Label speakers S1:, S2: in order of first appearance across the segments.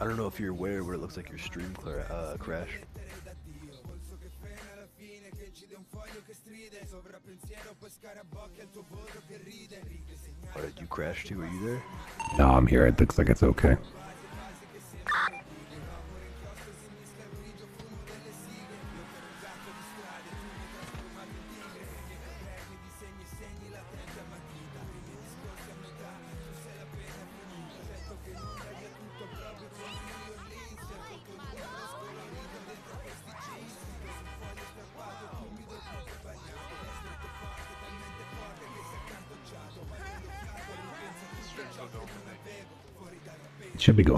S1: I don't know if you're aware, but it looks like your stream uh, crashed. You crash too? Are you there?
S2: No, I'm here. It looks like it's okay.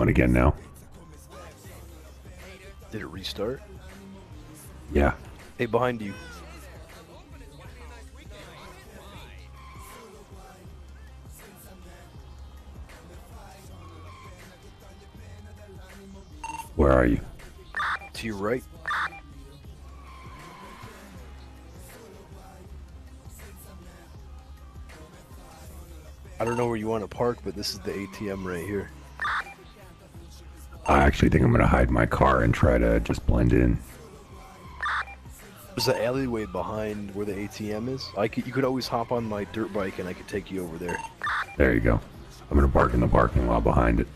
S2: Going again now.
S1: Did it restart?
S2: Yeah.
S1: Hey, behind you.
S2: Where are you?
S1: To your right. I don't know where you want to park, but this is the ATM right here.
S2: I actually think I'm gonna hide my car and try to just blend in.
S1: There's an alleyway behind where the ATM is. I could, you could always hop on my dirt bike and I could take you over there.
S2: There you go. I'm gonna park in the parking lot behind it.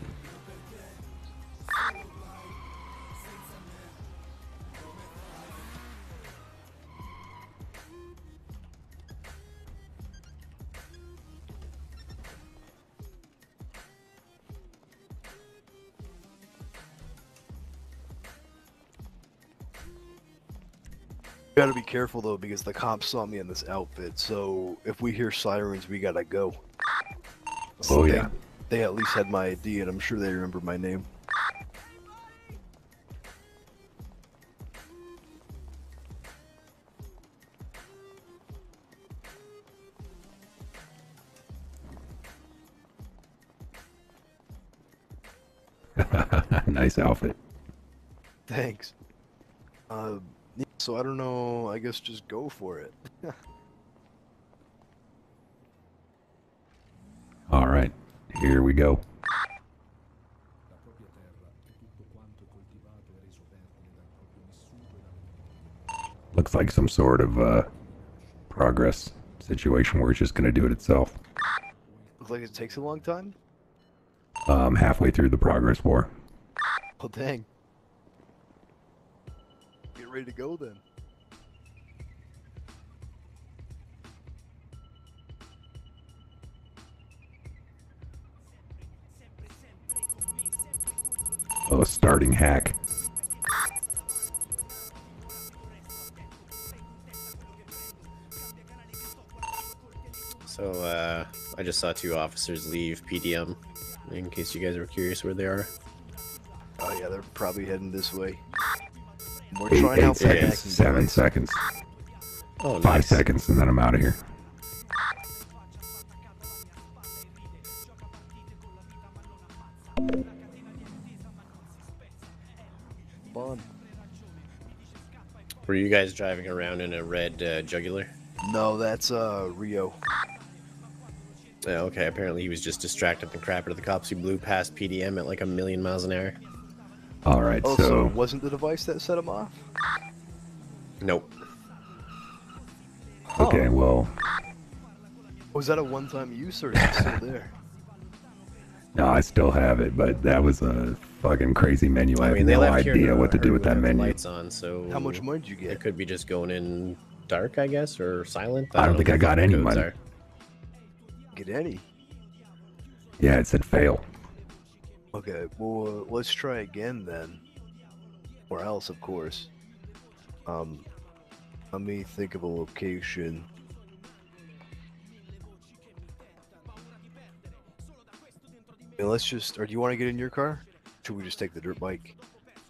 S1: Gotta be careful though because the cops saw me in this outfit. So if we hear sirens, we gotta go.
S2: Oh,
S1: They-
S2: yeah.
S1: They at least had my ID, and I'm sure they remember my name.
S2: nice outfit.
S1: Thanks. Uh, so I don't know. I guess just go for it.
S2: All right, here we go.
S3: La propria terra tutto quanto è coltivato reso fertile dal proprio vissuto dalla
S2: Looks like some sort of uh, progress situation where it's just gonna do it itself.
S1: Looks like it takes a long time.
S2: Um, halfway through the progress war.
S1: Oh dang. Get ready to go then.
S2: Oh, starting hack.
S4: So, uh, I just saw two officers leave PDM. In case you guys were curious where they are.
S1: Oh yeah, they're probably heading this way. We're
S2: Eight,
S1: trying
S2: eight
S1: out the
S2: seconds, seven seconds,
S4: Oh,
S2: five
S4: nice.
S2: seconds, and then I'm out of here.
S1: Bon.
S4: Were you guys driving around in a red uh, jugular?
S1: No, that's uh Rio.
S4: Yeah, okay. Apparently, he was just distracted the crap out of the cops He blew past PDM at like a million miles an hour.
S2: All right,
S1: Oh, so
S2: so
S1: wasn't the device that set him off?
S4: Nope. Oh.
S2: okay, well, oh,
S1: Was that a one-time use or is it still there?
S2: no, I still have it, but that was a fucking crazy menu. I,
S4: I
S2: have
S4: mean, they
S2: no
S4: left
S2: idea what to do with that menu.
S4: Lights on, so
S1: How much money did you get?
S4: It could be just going in dark, I guess, or silent.
S2: I don't
S4: know
S2: think
S4: what
S2: I got any
S4: codes
S2: money.
S4: are.
S1: Get any?
S2: Yeah, it said fail.
S1: Okay, well, let's try again then. Or else, of course. Um, let me think of a location. Yeah, let's just. Or do you want to get in your car? Should we just take the dirt bike?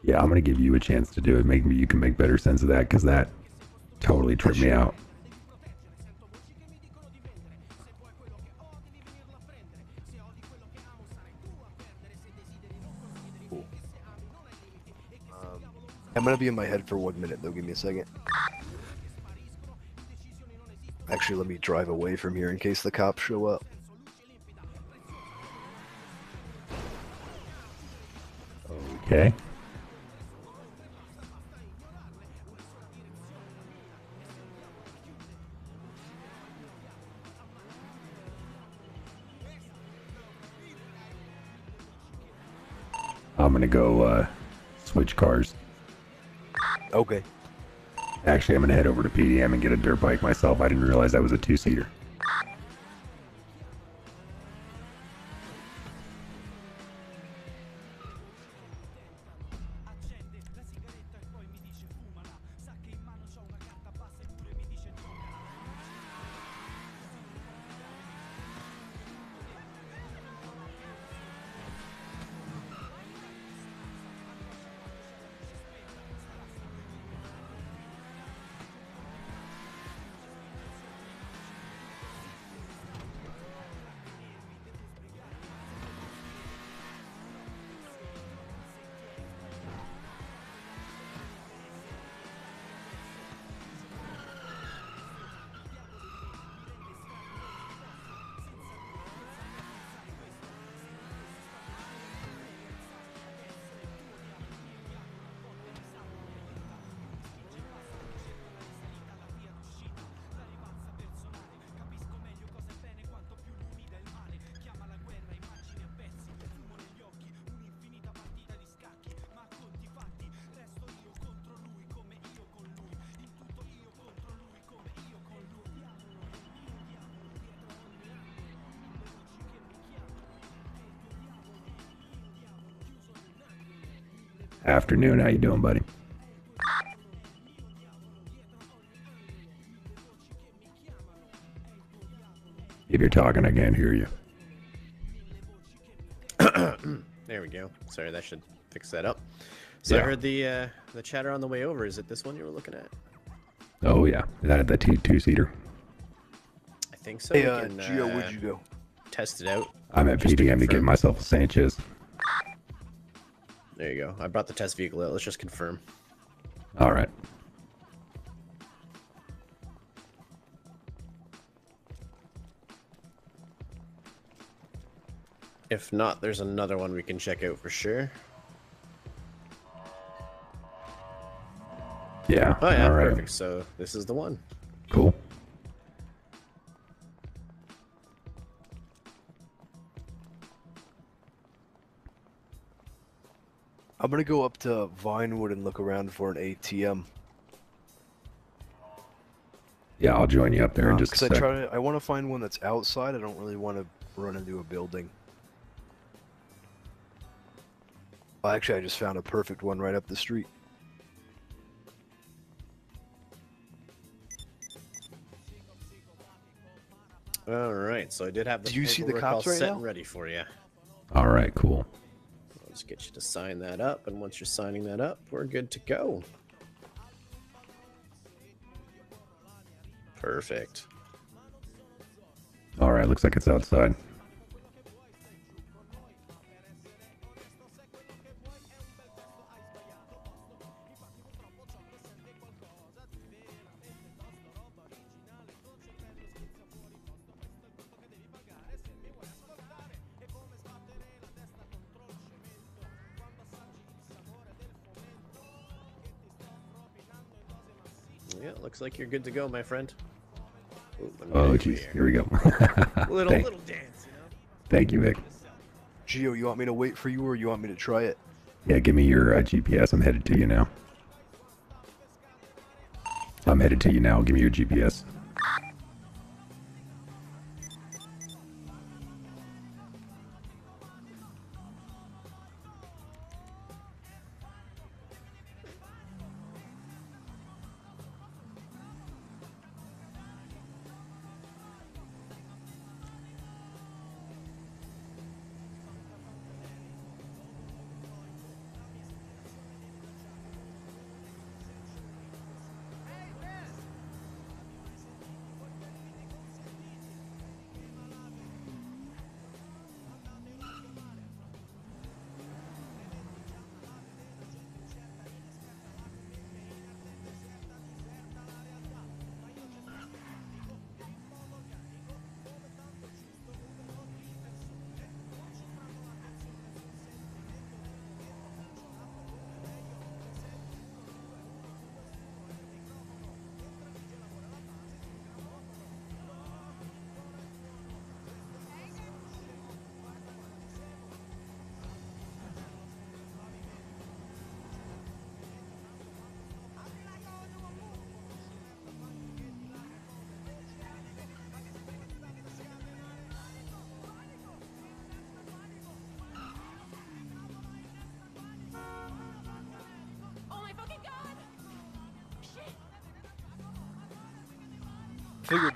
S2: Yeah, I'm gonna give you a chance to do it. Maybe you can make better sense of that because that totally tripped me out.
S1: I'm gonna be in my head for one minute though. Give me a second. Actually, let me drive away from here in case the cops show up.
S2: Okay. I'm gonna go uh, switch cars.
S1: Okay.
S2: Actually, I'm gonna head over to PDM and get a dirt bike myself. I didn't realize that was a two-seater. Afternoon. How you doing, buddy? If you're talking, I can't hear you.
S4: There we go. Sorry, that should fix that up. So I heard the uh, the chatter on the way over. Is it this one you were looking at?
S2: Oh yeah, that the two two seater.
S4: I think so.
S1: Hey,
S4: We
S1: uh,
S4: can,
S1: Gio,
S4: uh,
S1: where'd you go?
S4: Test it out.
S2: I'm at
S4: Just to
S2: PDM to get
S4: confirm.
S2: myself a Sanchez.
S4: There you go. I brought the test vehicle out. Let's just confirm.
S2: All right.
S4: If not, there's another one we can check out for sure.
S2: Yeah.
S4: Oh yeah,
S2: All right.
S4: perfect. So this is the one.
S1: I'm gonna go up to Vinewood and look around for an ATM.
S2: Yeah, I'll join you up there in uh, just a
S1: Because I try to, I want to find one that's outside. I don't really want to run into a building. Well, actually, I just found a perfect one right up the street.
S4: All right. So I did have the
S1: Do you see the cops right
S4: set
S1: now?
S4: and ready for you.
S2: All right, cool.
S4: Just get you to sign that up, and once you're signing that up, we're good to go. Perfect.
S2: All right, looks like it's outside.
S4: Like you're good to go, my friend. Ooh,
S2: Oh,
S4: get
S2: jeez.
S4: here.
S2: Here we go.
S4: Little
S2: thank,
S4: little dance, you know.
S2: thank you, Vic.
S1: Gio, you want me to wait for you, or you want me to try it?
S2: Yeah, give me your uh, GPS. I'm headed to you now. I'm headed to you now. Give me your GPS.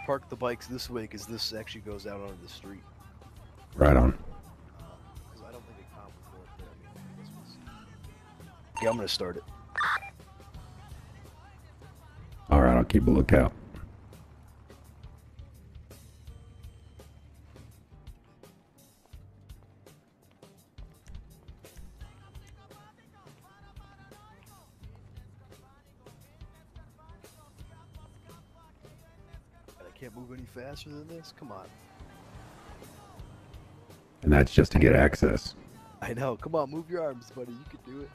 S1: Park the bikes this way because this actually goes out onto the street.
S2: Right on.
S1: Um, because I don't think cop would go up there. I mean, this was... Yeah, I'm gonna start it.
S2: All right, I'll keep a lookout.
S1: Faster than this. Come on.
S2: And that's just to get access.
S1: I know. Come on, move your arms, buddy. You can do it.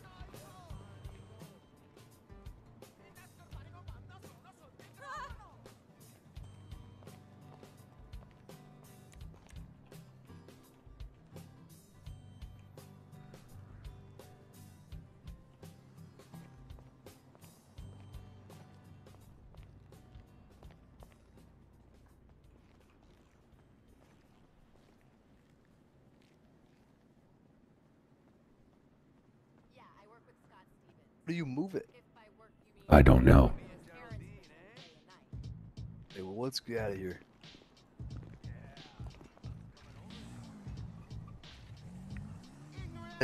S1: Get out of here.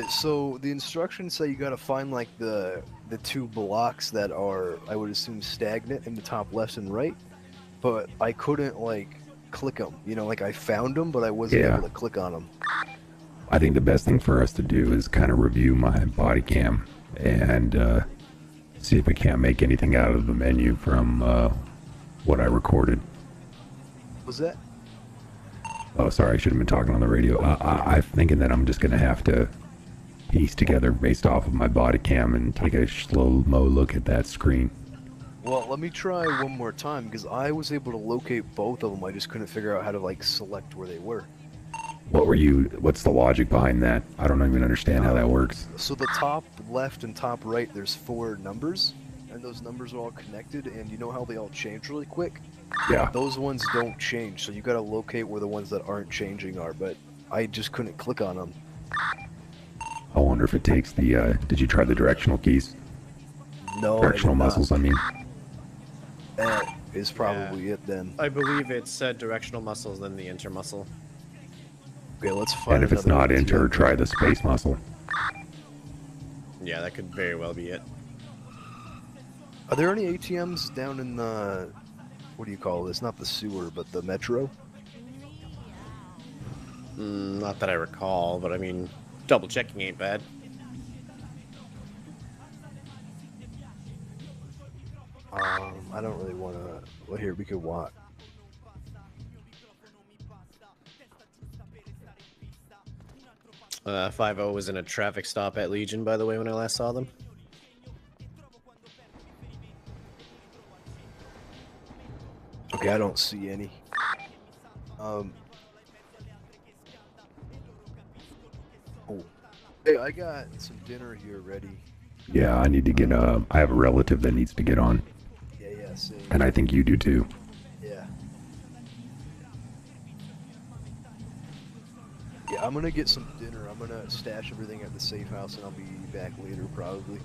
S1: So the instructions say you gotta find like the the two blocks that are, I would assume, stagnant in the top left and right, but I couldn't like click them. You know, like I found them, but I wasn't
S2: Yeah.
S1: able to click on them.
S2: I think the best thing for us to do is kind of review my body cam and uh, see if we can't make anything out of the menu from uh, what I recorded.
S1: Was that?
S2: Oh, sorry, I should have been talking on the radio. I, I, I'm thinking that I'm just going to have to piece together based off of my body cam and take a slow mo look at that screen.
S1: Well, let me try one more time because I was able to locate both of them. I just couldn't figure out how to like select where they were.
S2: What were you? What's the logic behind that? I don't even understand how that works.
S1: So the top left and top right, there's four numbers, and those numbers are all connected. And you know how they all change really quick?
S2: Yeah,
S1: Those ones don't change, so you gotta locate where the ones that aren't changing are. But I just couldn't click on them.
S2: I wonder if it takes the. Uh, did you try the directional keys?
S1: No, I did
S2: Directional
S1: not.
S2: muscles, I mean.
S1: That is probably it then.
S4: I believe it said directional muscles, then the intermuscle.
S1: Okay, let's find.
S2: And if it's not inter,
S1: ATM.
S2: try the space muscle.
S4: Yeah, that could very well be it.
S1: Are there any ATMs down in the? What do you call this? Not the sewer, but the metro.
S4: Mm, not that I recall, but I mean, double checking ain't bad.
S1: Um, I don't really want to. Well, here we could walk.
S4: Uh, 5 was in a traffic stop at Legion, by the way, when I last saw them.
S1: Okay, I don't see any. Um. Oh. Hey, I got some dinner here ready.
S2: Yeah, I need to get. Uh, I have a relative that needs to get on,
S1: Yeah, yeah, same.
S2: and I think you do too.
S1: Yeah. Yeah, I'm gonna get some dinner. I'm gonna stash everything at the safe house, and I'll be back later probably.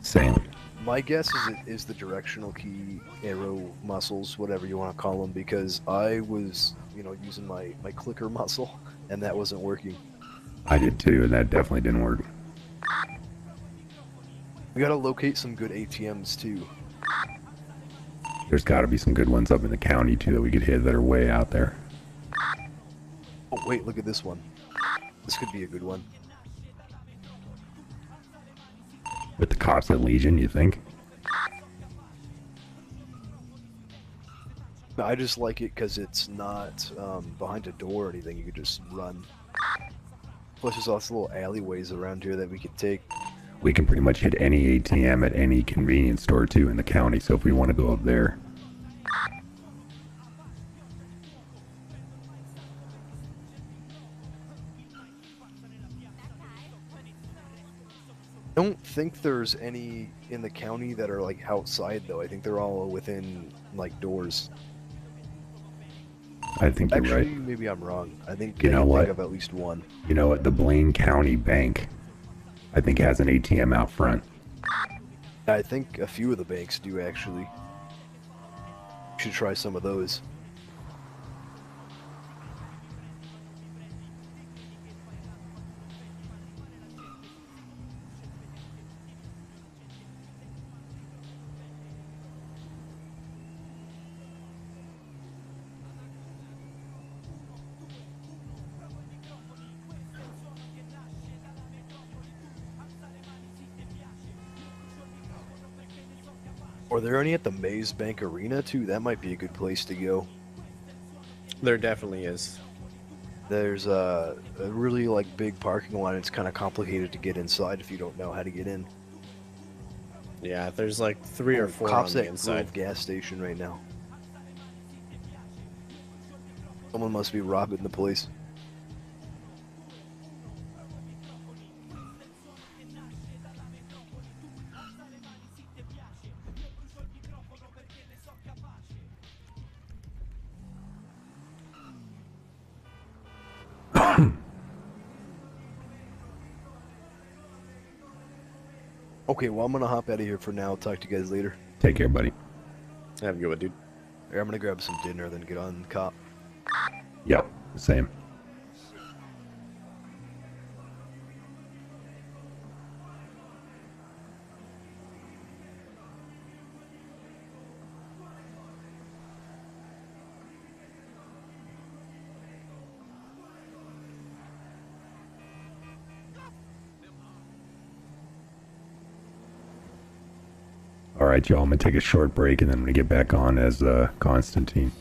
S2: Same.
S1: My guess is it is the directional key, arrow muscles, whatever you want to call them, because I was, you know, using my my clicker muscle, and that wasn't working.
S2: I did too, and that definitely didn't work.
S1: We gotta locate some good ATMs too.
S2: There's got to be some good ones up in the county too that we could hit that are way out there.
S1: Oh wait, look at this one. This could be a good one.
S2: With the cops at Legion, you think?
S1: I just like it because it's not um, behind a door or anything. You could just run. Plus, there's also little alleyways around here that we could take.
S2: We can pretty much hit any ATM at any convenience store too in the county. So if we want to go up there,
S1: I don't think there's any in the county that are like outside though. I think they're all within like doors.
S2: I think you're
S1: Actually,
S2: right.
S1: maybe I'm wrong. I think
S2: You
S1: I
S2: know what?
S1: think of at least one.
S2: You know what? The Blaine County Bank, I think, has an ATM out front.
S1: I think a few of the banks do actually. You should try some of those. There any at the Maze Bank Arena too? That might be a good place to go.
S4: There definitely is.
S1: There's a, a really like big parking lot. It's kind of complicated to get inside if you don't know how to get in.
S4: Yeah, there's like three or four
S1: cops
S4: on the
S1: at
S4: inside.
S1: Grove gas station right now. Someone must be robbing the place. Okay, well I'm gonna hop out of here for now. I'll talk to you guys later.
S2: Take care, buddy.
S4: Have a good one, dude.
S1: Or I'm gonna grab some dinner, then get on the cop.
S2: Yep, same. Right, y'all. I'm gonna take a short break, and then I'm gonna get back on as uh, Constantine.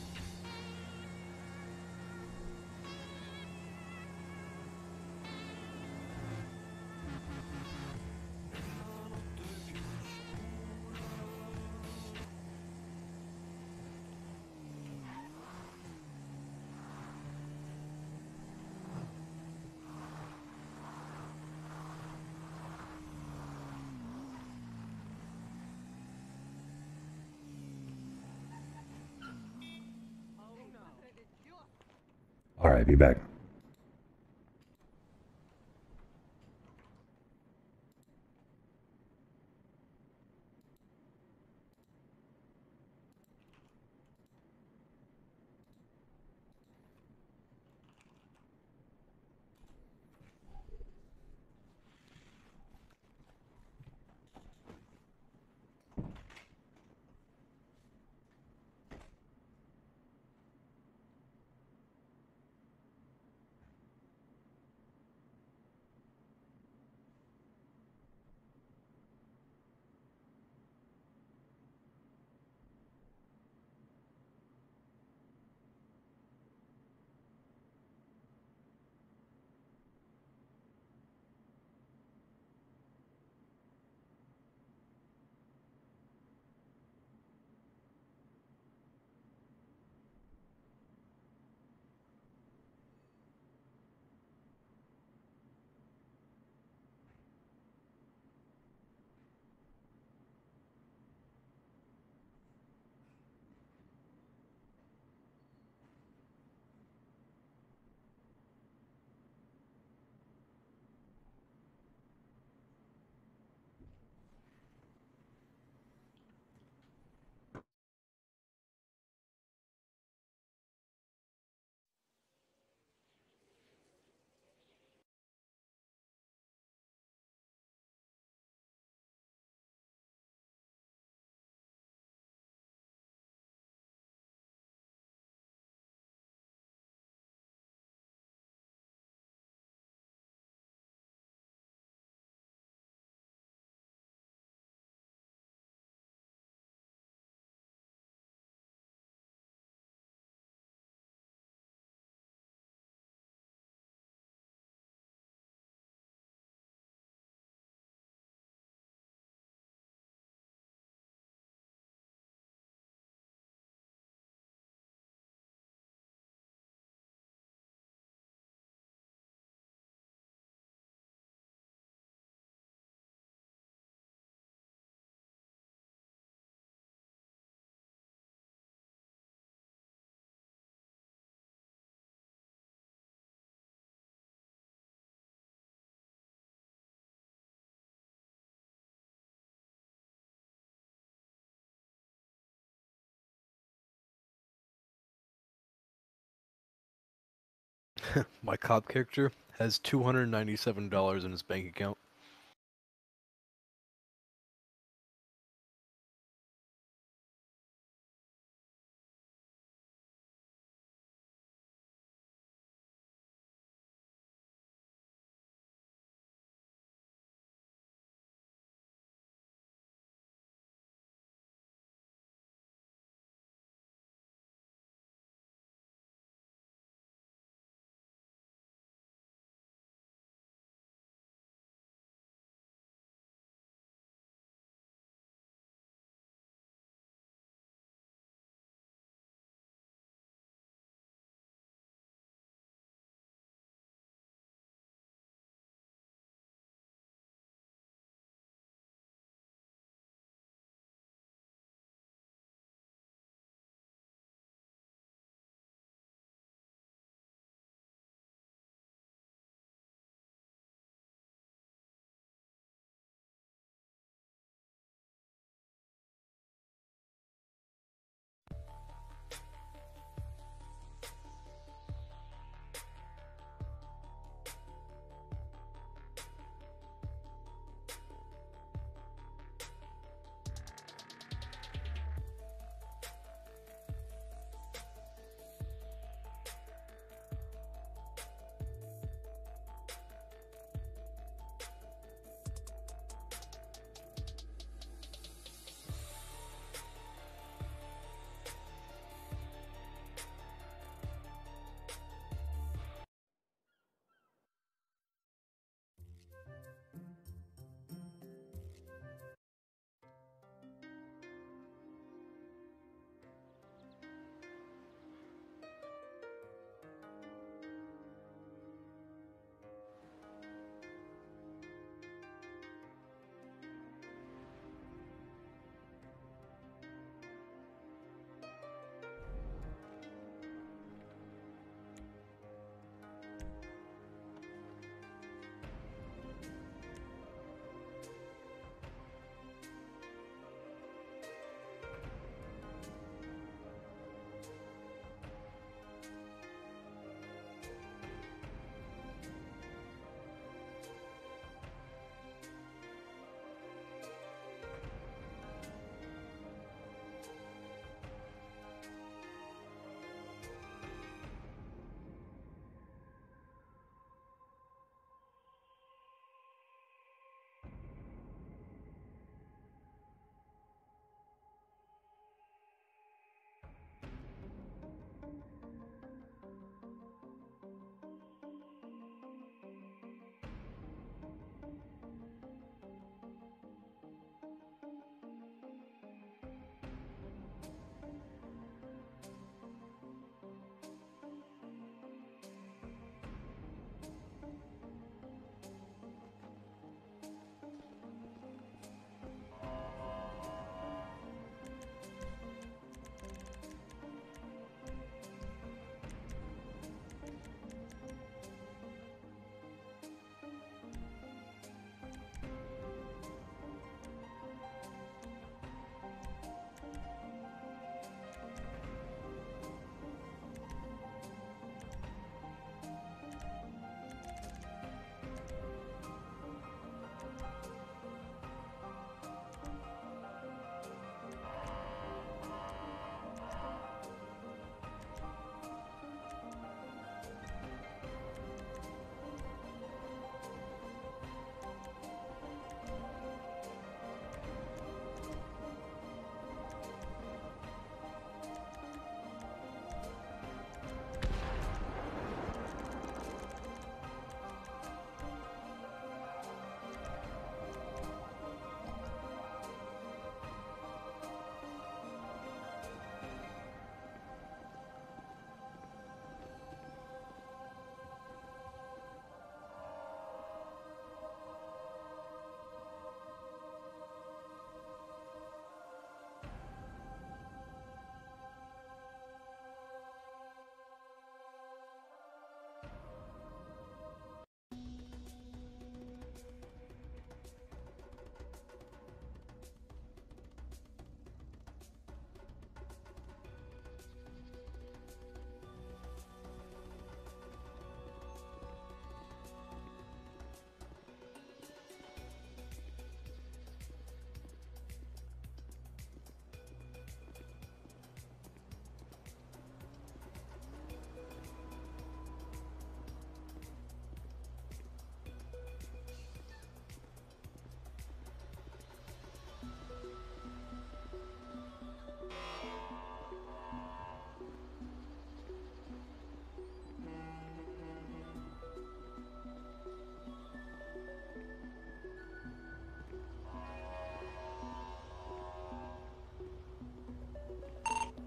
S1: My cop character has $297 in his bank account.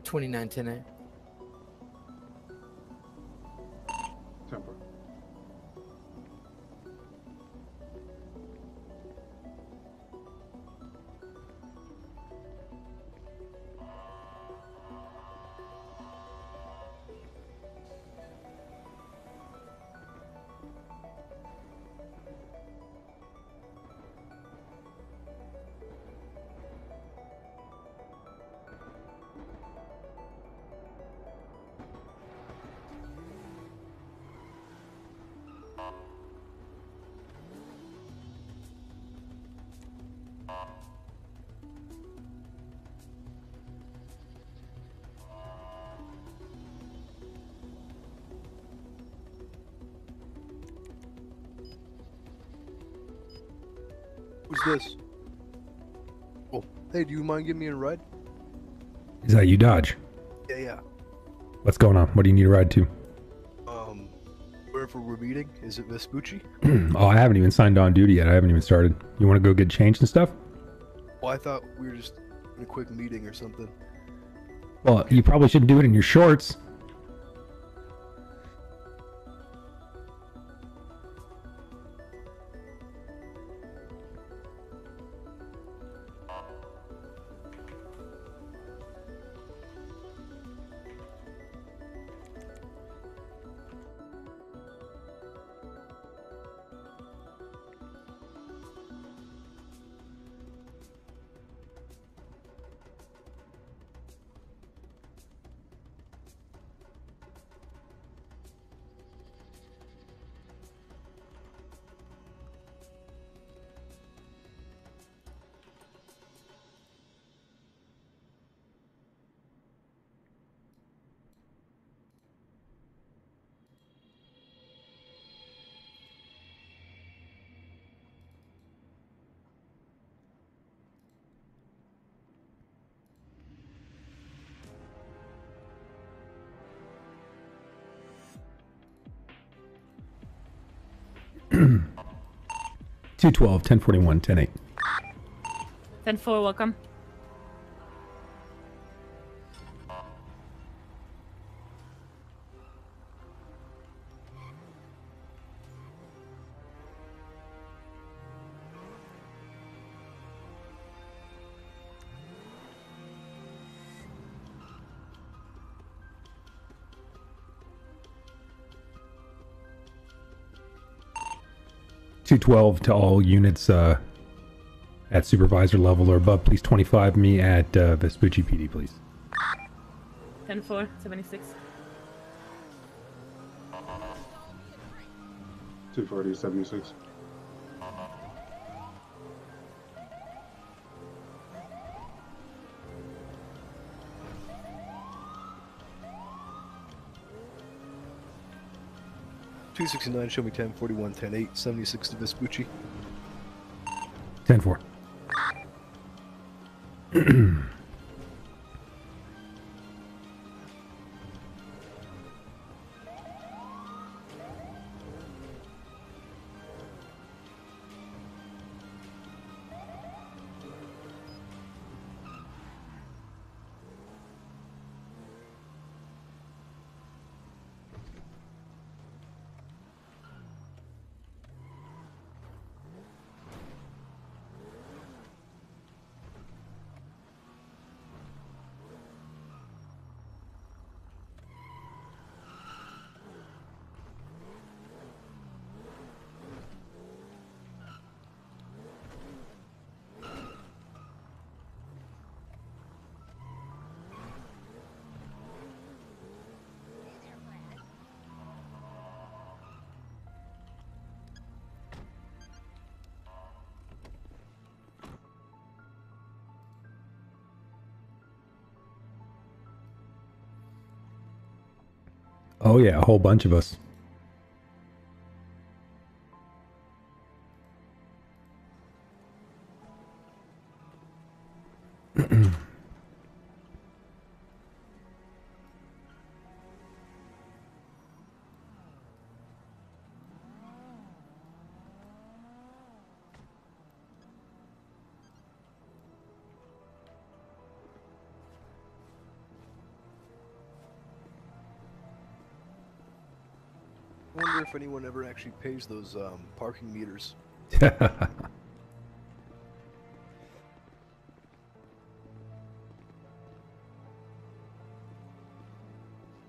S1: 2910A this? Oh, hey, do you mind giving me a ride?
S2: Is that you, Dodge?
S1: Yeah, yeah.
S2: What's going on? What do you need a ride to?
S1: Um, wherever we're meeting, is it Vespucci?
S2: oh, I haven't even signed on duty yet. I haven't even started. You want to go get changed and stuff?
S1: Well, I thought we were just in a quick meeting or something.
S2: Well, you probably shouldn't do it in your shorts. Two twelve, ten forty one, ten eight.
S5: 10 4, welcome.
S2: Two twelve to all units uh, at supervisor level or above. Please twenty five me at uh, Vespucci PD, please.
S5: 10 4, 76.
S6: Two forty seventy six.
S1: Two sixty nine. Show me ten forty one ten eight seventy six to Vespucci.
S2: Ten four. Oh yeah, a whole bunch of us.
S1: If anyone ever actually pays those um, parking meters.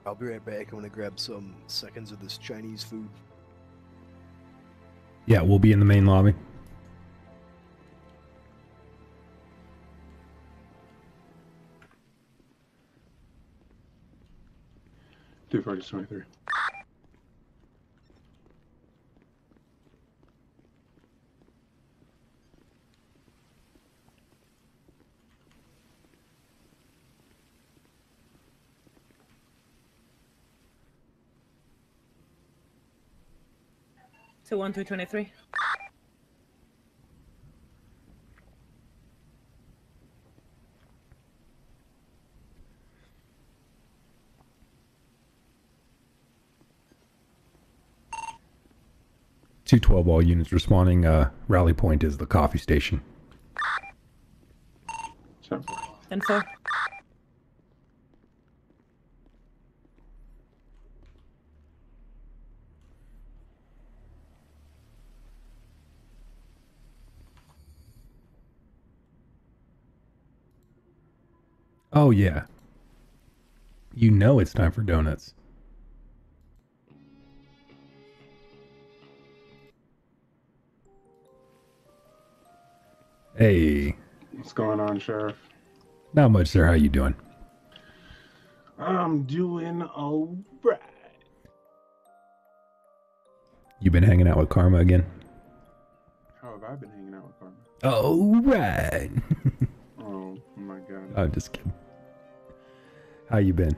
S1: I'll be right back. I'm gonna grab some seconds of this Chinese food.
S2: yeah, we'll be in the main lobby.
S6: Two forty twenty three.
S5: One two twenty three.
S2: Two twelve all units responding. Uh, rally point is the coffee station.
S6: Ten four.
S2: Oh yeah. You know it's time for donuts. Hey,
S6: What's going on, Sheriff?
S2: not much, sir. How you doing?
S6: I'm doing alright.
S2: You been hanging out with Karma again?
S6: How have I been hanging out with Karma?
S2: Oh right.
S6: Oh my god.
S2: I'm just kidding. How you been?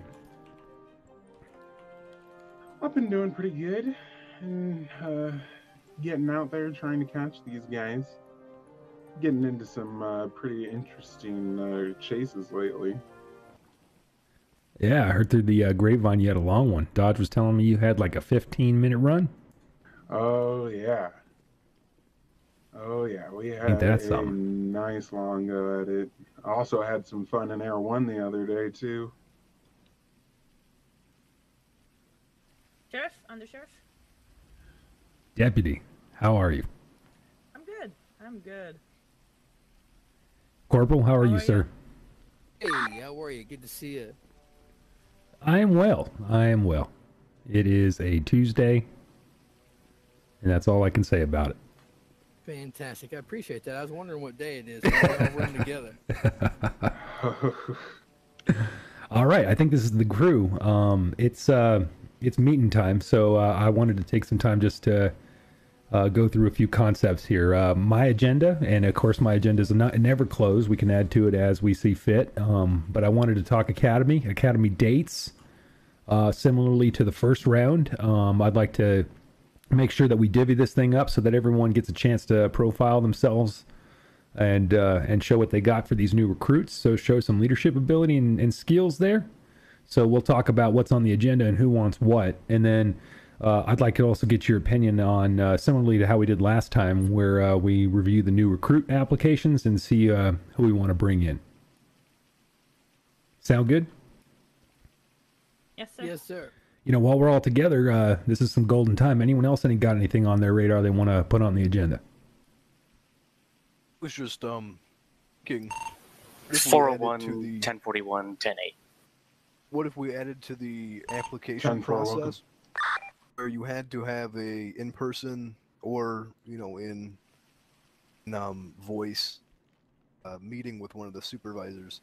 S6: I've been doing pretty good, and uh, getting out there trying to catch these guys. Getting into some uh, pretty interesting uh, chases lately.
S2: Yeah, I heard through the uh, grapevine you had a long one. Dodge was telling me you had like a 15 minute run.
S6: Oh yeah. Oh yeah, we had
S2: that
S6: a
S2: something?
S6: nice long go at it. Also had some fun in Air One the other day too.
S5: Sheriff, under sheriff.
S2: Deputy, how are you?
S5: I'm good. I'm good.
S2: Corporal, how are
S5: How
S2: you,
S5: are
S2: sir?
S7: Hey, how are you? Good to see you.
S2: I am well. I am well. It is a Tuesday, and that's all I can say about it.
S7: Fantastic. I appreciate that. I was wondering what day it is. so we all run together.
S2: All right, I think this is the crew. Um, it's uh, it's meeting time, so uh, I wanted to take some time just to uh, go through a few concepts here. Uh, my agenda, and of course, my agenda is not never closed. We can add to it as we see fit. Um, but I wanted to talk academy, academy dates. Uh, similarly to the first round, um, I'd like to make sure that we divvy this thing up so that everyone gets a chance to profile themselves and uh, and show what they got for these new recruits. So show some leadership ability and, and skills there. So we'll talk about what's on the agenda and who wants what, and then uh, I'd like to also get your opinion on uh, similarly to how we did last time, where uh, we review the new recruit applications and see uh, who we want to bring in. Sound good?
S5: Yes, sir.
S7: yes, sir.
S2: You know, while we're all together, uh, this is some golden time. Anyone else any got anything on their radar they want to put on the agenda?
S1: It was just um, King. what if we added
S8: 401,
S1: to the-
S8: 1041, 108.
S1: What if we added to the application
S6: 10
S1: process where you had to have a in person or you know in, in um voice uh, meeting with one of the supervisors,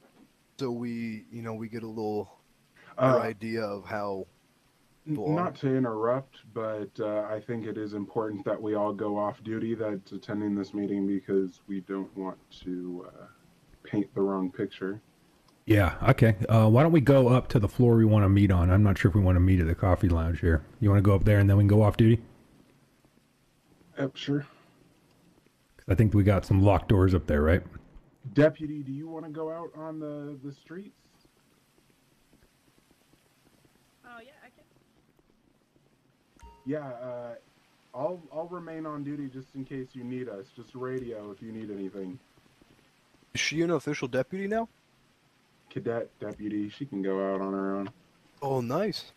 S1: so we you know we get a little
S6: Uh,
S1: idea of how
S6: N-
S1: Go on.
S6: Not to interrupt, but uh, I think it is important that we all go off duty that's attending this meeting because we don't want to uh, paint the wrong picture.
S2: Yeah, okay. Uh, why don't we go up to the floor we want to meet on? I'm not sure if we want to meet at the coffee lounge here. You want to go up there and then we can go off duty?
S6: Yep, sure.
S2: 'Cause I think we got some locked doors up there, right?
S6: Deputy, do you want to go out on the, the streets?
S5: Oh yeah, I can.
S6: Yeah, uh, I'll I'll remain on duty just in case you need us. Just radio if you need anything.
S1: is she an official deputy now?
S6: Cadet deputy, she can go out on her own.
S1: Oh, nice.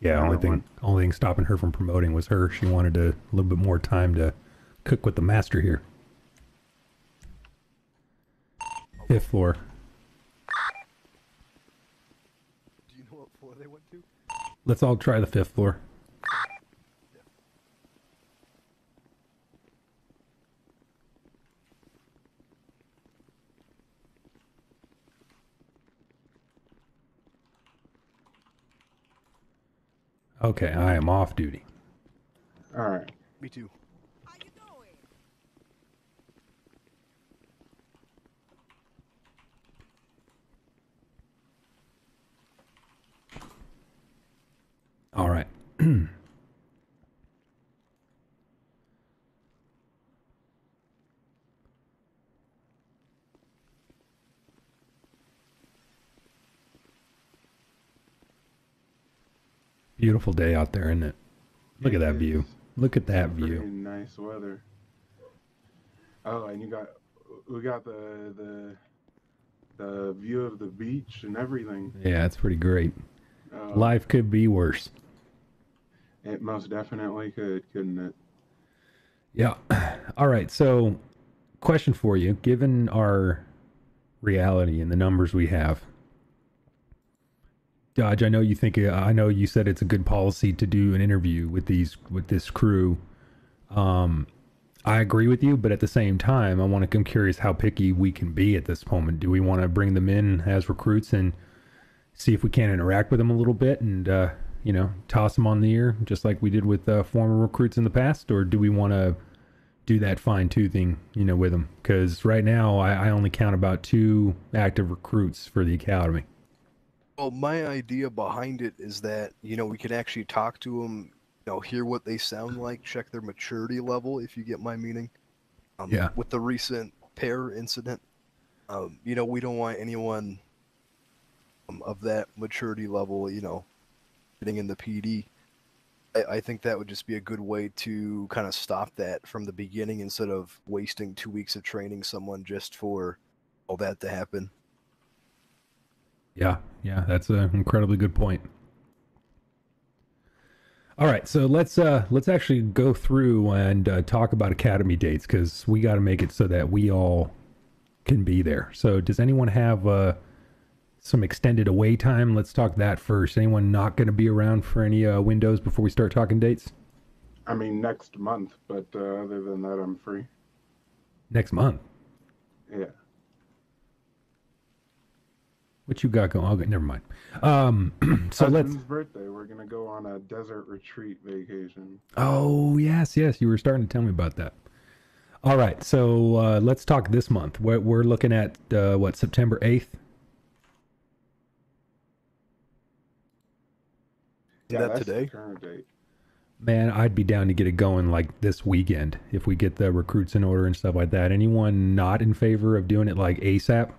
S2: Yeah, only thing
S6: one.
S2: only thing stopping her from promoting was her. She wanted a little bit more time to cook with the master here. Fifth floor.
S1: Do you know what floor they went to?
S2: Let's all try the fifth floor. Okay, I am off duty.
S6: All right.
S1: Me too.
S2: All right. Beautiful day out there, isn't it? Look at that view. Look at that view.
S6: nice weather. Oh, and you got we got the the the view of the beach and everything.
S2: Yeah, it's pretty great.
S6: Uh,
S2: Life could be worse.
S6: It most definitely could, couldn't it?
S2: Yeah. All right. So, question for you: Given our reality and the numbers we have, Dodge, I know you think uh, I know you said it's a good policy to do an interview with these with this crew. Um, I agree with you, but at the same time, I want to. I'm curious how picky we can be at this moment. Do we want to bring them in as recruits and see if we can interact with them a little bit and uh, you know toss them on the ear just like we did with uh, former recruits in the past, or do we want to do that fine toothing, you know, with them? Because right now, I, I only count about two active recruits for the academy.
S1: Well, my idea behind it is that you know we can actually talk to them, you know, hear what they sound like, check their maturity level, if you get my meaning. Um,
S2: Yeah.
S1: With the recent pair incident, um, you know, we don't want anyone um, of that maturity level, you know, getting in the PD. I, I think that would just be a good way to kind of stop that from the beginning instead of wasting two weeks of training someone just for all that to happen.
S2: Yeah, yeah, that's an incredibly good point. All right, so let's uh let's actually go through and uh, talk about academy dates because we got to make it so that we all can be there. So, does anyone have uh some extended away time? Let's talk that first. Anyone not going to be around for any uh, windows before we start talking dates
S6: I mean next month, but uh, other than that, I'm free.
S2: next month?
S6: Yeah.
S2: What you got going? Okay, never mind. Um, so let's.
S6: Husband's birthday. We're gonna go on a desert retreat vacation.
S2: Oh yes, yes, you were starting to tell me about that. All right, so uh, let's talk this month. We're, we're looking at uh, what September eighth.
S1: Is that
S6: that's
S1: today?
S6: The current date.
S2: Man, I'd be down to get it going like this weekend if we get the recruits in order and stuff like that. Anyone not in favor of doing it like ASAP?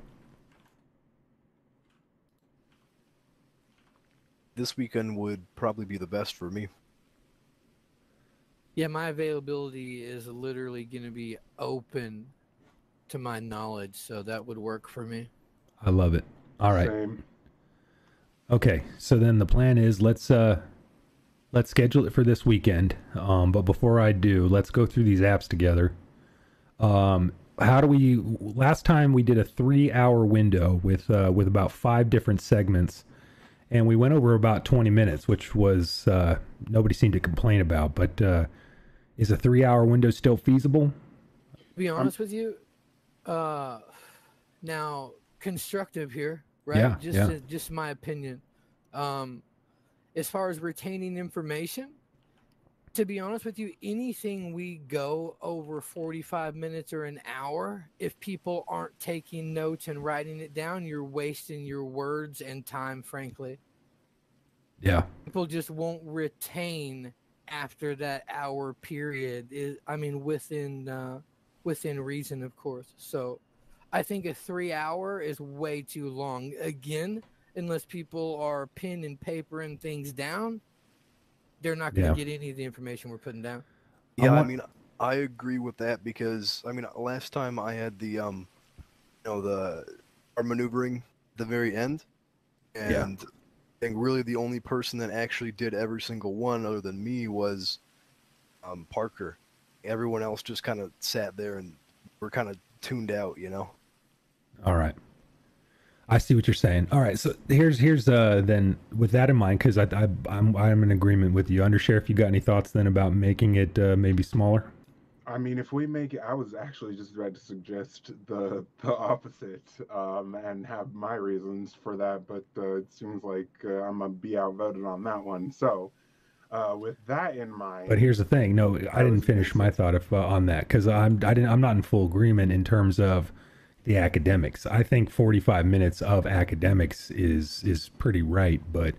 S1: This weekend would probably be the best for me.
S7: Yeah, my availability is literally going to be open to my knowledge, so that would work for me.
S2: I love it. All right.
S6: Same.
S2: Okay, so then the plan is let's uh let's schedule it for this weekend. Um, but before I do, let's go through these apps together. Um, how do we? Last time we did a three-hour window with uh, with about five different segments, and we went over about twenty minutes, which was uh, nobody seemed to complain about. But uh, is a three-hour window still feasible?
S7: To be honest with you, uh, now constructive here, right?
S2: Yeah,
S7: just
S2: yeah.
S7: just my opinion. Um, as far as retaining information, to be honest with you, anything we go over 45 minutes or an hour, if people aren't taking notes and writing it down, you're wasting your words and time, frankly.
S2: Yeah.
S7: People just won't retain after that hour period is I mean within uh within reason of course. So I think a 3 hour is way too long again unless people are pen and paper and things down. They're not going to
S2: Yeah.
S7: get any of the information we're putting down.
S1: Yeah, I,
S2: want-
S1: mean, I agree with that because I mean, last time I had the um, you know, the our maneuvering the very end,
S2: Yeah.
S1: and And really, the only person that actually did every single one, other than me, was um, Parker. Everyone else just kind of sat there and were kind of tuned out, you know.
S2: All right. I see what you're saying. All right, so here's here's uh then with that in mind, because I, I I'm I'm in agreement with you. Undersheriff, you got any thoughts then about making it uh, maybe smaller?
S6: I mean, if we make it, I was actually just about to suggest the the opposite, um, and have my reasons for that, but uh, it seems like uh, I'm gonna be outvoted on that one. So, uh, with that in mind,
S2: But here's the thing. No, I didn't finish my thought of, uh, on that because I'm I didn't I'm not in full agreement in terms of the academics. I think 45 minutes of academics is is pretty right, but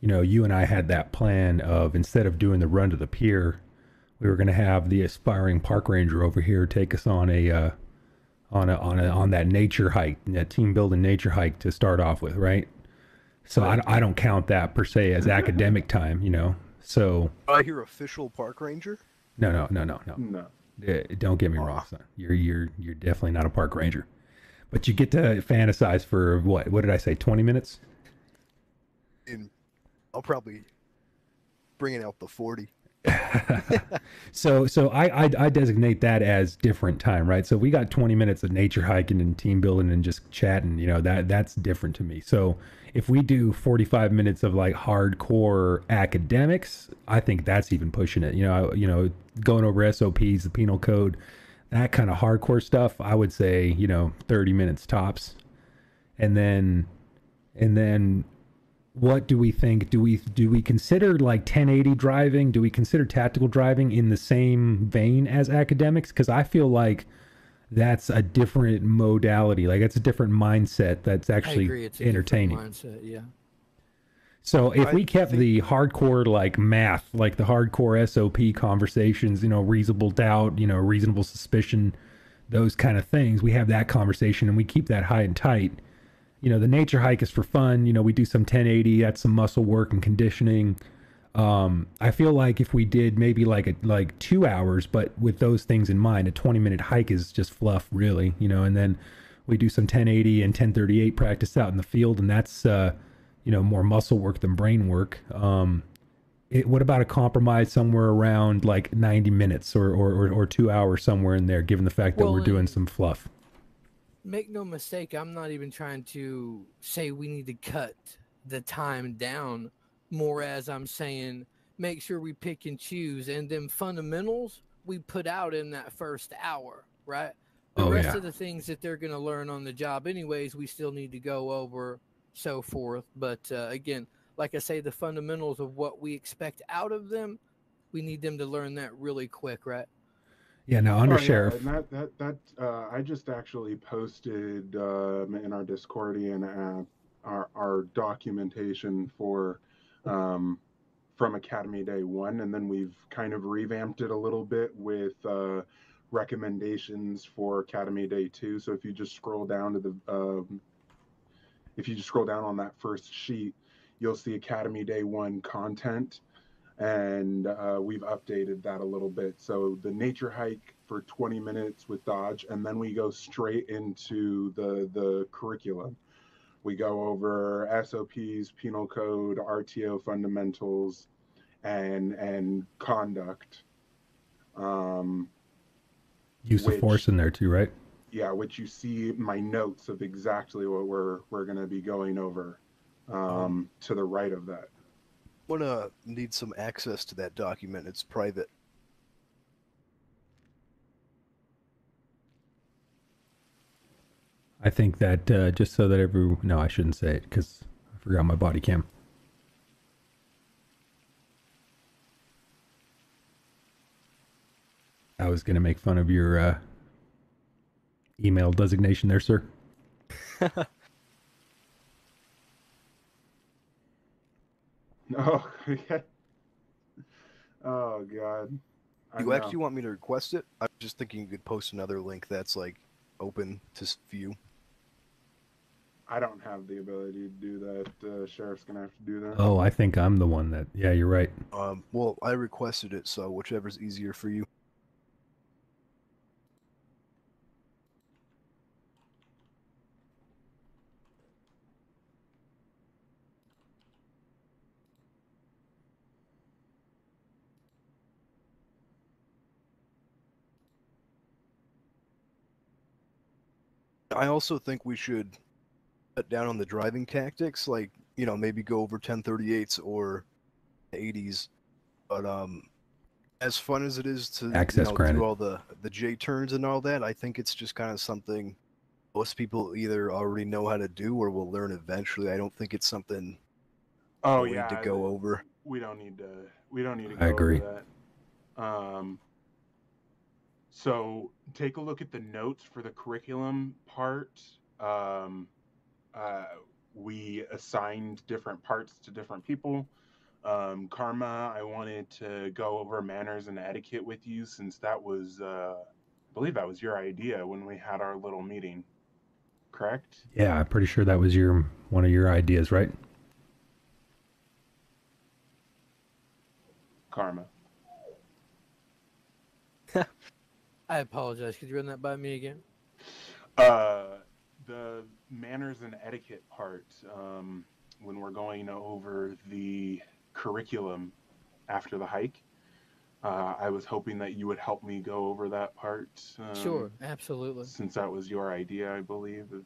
S2: you know, you and I had that plan of instead of doing the run to the pier, we were going to have the aspiring park ranger over here take us on a uh, on a on a on that nature hike, that team building nature hike to start off with, right? So I, I don't count that per se as academic time, you know. So
S1: I hear official park ranger.
S2: no, no, no, no, no.
S6: no,
S2: don't get me wrong, son. You're you're you're definitely not a park ranger, but you get to fantasize for what? What did I say? Twenty minutes?
S1: And I'll probably bring it out the forty.
S2: So so I, I I designate that as different time, right? So we got twenty minutes of nature hiking and team building and just chatting. You know that that's different to me. So if we do forty five minutes of like hardcore academics, I think that's even pushing it. You know you know going over SOPs, the penal code, that kind of hardcore stuff. I would say you know thirty minutes tops, and then and then what do we think do we do we consider like 1080 driving do we consider tactical driving in the same vein as academics because i feel like that's a different modality like that's a different mindset that's
S7: I
S2: actually
S7: agree. It's a
S2: entertaining
S7: mindset. Yeah.
S2: So if
S1: I
S2: we kept
S1: think-
S2: the hardcore like math, like the hardcore SOP conversations, you know, reasonable doubt, you know, reasonable suspicion, those kind of things, we have that conversation and we keep that high and tight. You know, the nature hike is for fun. You know, we do some 1080, that's some muscle work and conditioning. Um, I feel like if we did maybe like a, like two hours, but with those things in mind, a 20 minute hike is just fluff, really. You know, and then we do some 1080 and 1038 practice out in the field, and that's uh, you know more muscle work than brain work. Um, it, what about a compromise somewhere around like 90 minutes or or, or, or two hours somewhere in there, given the fact that
S7: Well,
S2: we're doing some fluff?
S7: Make no mistake, I'm not even trying to say we need to cut the time down. More as I'm saying, make sure we pick and choose, and then fundamentals we put out in that first hour, right? The
S2: Oh,
S7: rest
S2: yeah.
S7: of the things that they're going to learn on the job, anyways, we still need to go over, so forth. But uh, again, like I say, the fundamentals of what we expect out of them, we need them to learn that really quick, right?
S2: Yeah, now
S6: Oh,
S2: under
S6: yeah,
S2: sheriff.
S6: and that that that uh, I just actually posted um, in our Discordian app our our documentation for um, from Academy Day One, and then we've kind of revamped it a little bit with uh, recommendations for Academy Day Two. So if you just scroll down to the um, if you just scroll down on that first sheet, you'll see Academy Day One content and uh, we've updated that a little bit. So the nature hike for 20 minutes with Dodge, and then we go straight into the the curriculum. We go over SOPs, penal code, RTO fundamentals, and and conduct. Um,
S2: Use of force in there too, right?
S6: Yeah, which you see my notes of exactly what we're we're going to be going over um, to the right of that.
S1: Wanna need some access to that document. It's private.
S2: I think that uh, just so that every no, I shouldn't say it because I forgot my body cam. I was gonna make fun of your uh, email designation there, sir.
S6: Oh, yeah. Oh God. I
S1: You
S6: know.
S1: actually want me to request it? I'm just thinking you could post another link that's like open to s- view.
S6: I don't have the ability to do that. Uh, sheriff's gonna have to do that.
S2: Oh, I think I'm the one that. Yeah, you're right.
S1: Um, well, I requested it, so whichever's easier for you. I also think we should cut down on the driving tactics, like you know maybe go over 1038s or 80s. But um, as fun as it is to you
S2: Access
S1: know, do all the the J turns and all that, I think it's just kind of something most people either already know how to do or will learn eventually. I don't think it's something
S6: Oh
S1: we need
S6: yeah,
S1: to go over.
S6: we don't need to we don't need to
S2: I agree.
S6: over that. Um so take a look at the notes for the curriculum part. Um uh we assigned different parts to different people. Um Karma, I wanted to go over manners and etiquette with you since that was uh I believe that was your idea when we had our little meeting. Correct?
S2: Yeah, I'm pretty sure that was your one of your ideas, right?
S6: Karma.
S7: I apologize. Could you run that by me again?
S6: Uh, the manners and etiquette part, um, when we're going over the curriculum after the hike, uh, I was hoping that you would help me go over that part. Um,
S7: sure, absolutely.
S6: Since that was your idea, I believe, if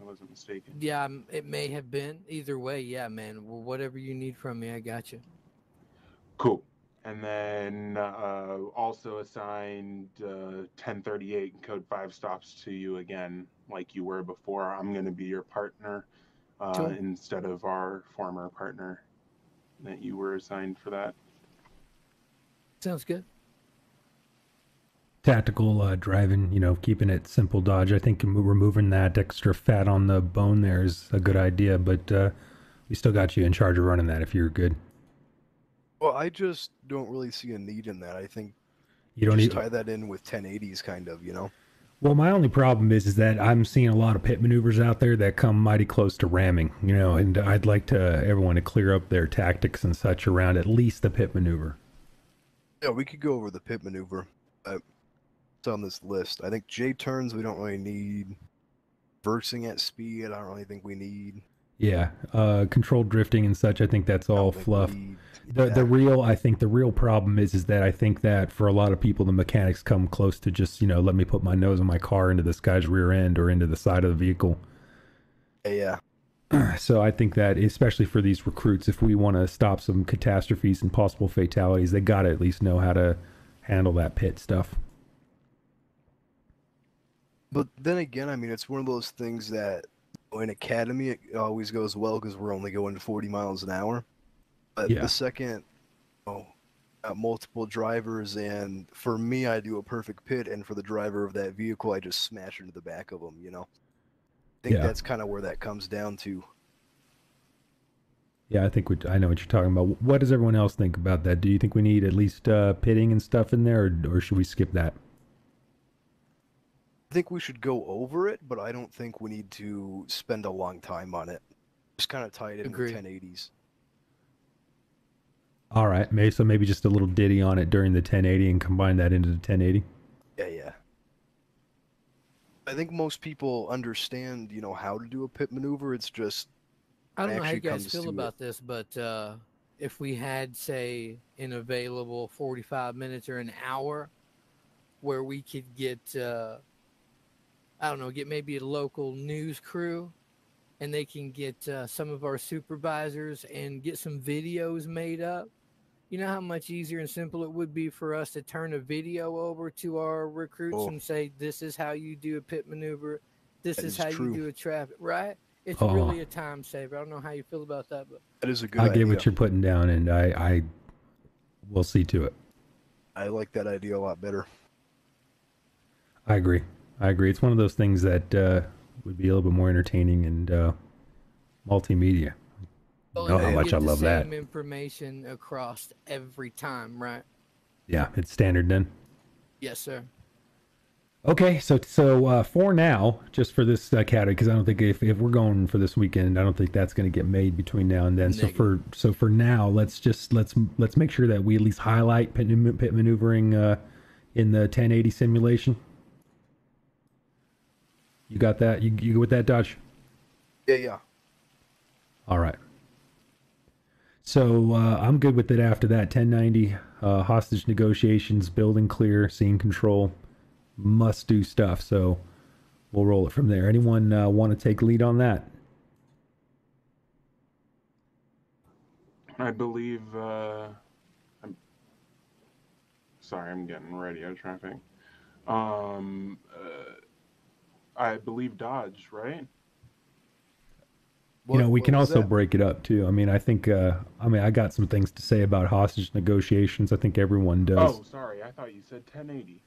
S6: I wasn't mistaken.
S7: Yeah, um, it may have been. Either way, yeah, man. Well, whatever you need from me, I got you.
S6: Cool. And then uh, also assigned uh, 1038 code 5 stops to you again, like you were before. I'm going to be your partner uh,
S7: Sure.
S6: instead of our former partner that you were assigned for that.
S7: Sounds good.
S2: Tactical uh, driving, you know, keeping it simple dodge. I think removing that extra fat on the bone there is a good idea, but uh, we still got you in charge of running that if you're good.
S1: Well, I just don't really see a need in that. I think
S2: You don't
S1: just
S2: need.
S1: tie that in with 1080s, kind of, you know.
S2: Well, my only problem is is that I'm seeing a lot of pit maneuvers out there that come mighty close to ramming, you know, and I'd like to everyone to clear up their tactics and such around at least the pit maneuver.
S1: Yeah, we could go over the pit maneuver. Uh, it's on this list. I think J turns we don't really need. Versing at speed, I don't really think we need.
S2: Yeah, uh, controlled drifting and such. I think that's all
S1: we
S2: fluff. The the real I think the real problem is is that I think that for a lot of people the mechanics come close to just you know let me put my nose in my car into this guy's rear end or into the side of the vehicle.
S1: Yeah, yeah.
S2: So I think that especially for these recruits, if we want to stop some catastrophes and possible fatalities, they got to at least know how to handle that pit stuff.
S1: But then again, I mean, it's one of those things that in academy it always goes well because we're only going 40 miles an hour. But
S2: Yeah.
S1: the second, oh, got multiple drivers, and for me, I do a perfect pit, and for the driver of that vehicle, I just smash into the back of them. You know, I think
S2: Yeah.
S1: that's kind of where that comes down to.
S2: Yeah, I think we, I know what you're talking about. What does everyone else think about that? Do you think we need at least uh, pitting and stuff in there, or, or should we skip that?
S1: I think we should go over it, but I don't think we need to spend a long time on it. Just kind of tie it in
S7: Agree.
S1: with 1080s.
S2: All right, maybe so. Maybe just a little ditty on it during the 1080 and combine that into the 1080.
S1: Yeah, yeah. I think most people understand, you know, how to do a pit maneuver. It's just
S7: I don't know how you guys feel
S1: to it.
S7: about this, but uh, if we had, say, an available 45 minutes or an hour where we could get, uh, I don't know, get maybe a local news crew and they can get uh, some of our supervisors and get some videos made up. You know how much easier and simple it would be for us to turn a video over to our recruits
S1: Oh.
S7: and say, this is how you do a pit maneuver. This
S1: That
S7: is
S1: is
S7: how
S1: true.
S7: you do a traffic, right? It's
S2: Oh.
S7: really a time saver. I don't know how you feel about that, but
S1: that is a good
S2: I
S1: idea.
S2: get what you're putting down, and I, I will see to it.
S1: I like that idea a lot better.
S2: I agree. I agree. It's one of those things that uh, would be a little bit more entertaining and uh, multimedia. Know how much I love that.
S7: Same information across every time, right?
S2: Yeah, it's standard then.
S7: Yes, sir.
S2: Okay, so so uh, for now, just for this uh, category, because I don't think if, if we're going for this weekend, I don't think that's going to get made between now and then. So for so for now, let's just let's let's make sure that we at least highlight pit, pit maneuvering uh, in the 1080 simulation. You got that? You you go with that, Dodge?
S1: Yeah, yeah.
S2: All right. So uh, I'm good with it after that. 1090 uh, hostage negotiations, building clear, scene control, must do stuff. So we'll roll it from there. Anyone uh, want to take lead on that?
S6: I believe. Uh, I'm sorry, I'm getting radio traffic. Um, uh, I believe Dodge, right?
S2: you know, we
S1: what
S2: can also
S1: that?
S2: break it up too. I mean, I think, uh, I mean, I got some things to say about hostage negotiations. I think everyone does.
S6: Oh, sorry, I thought you said 1080.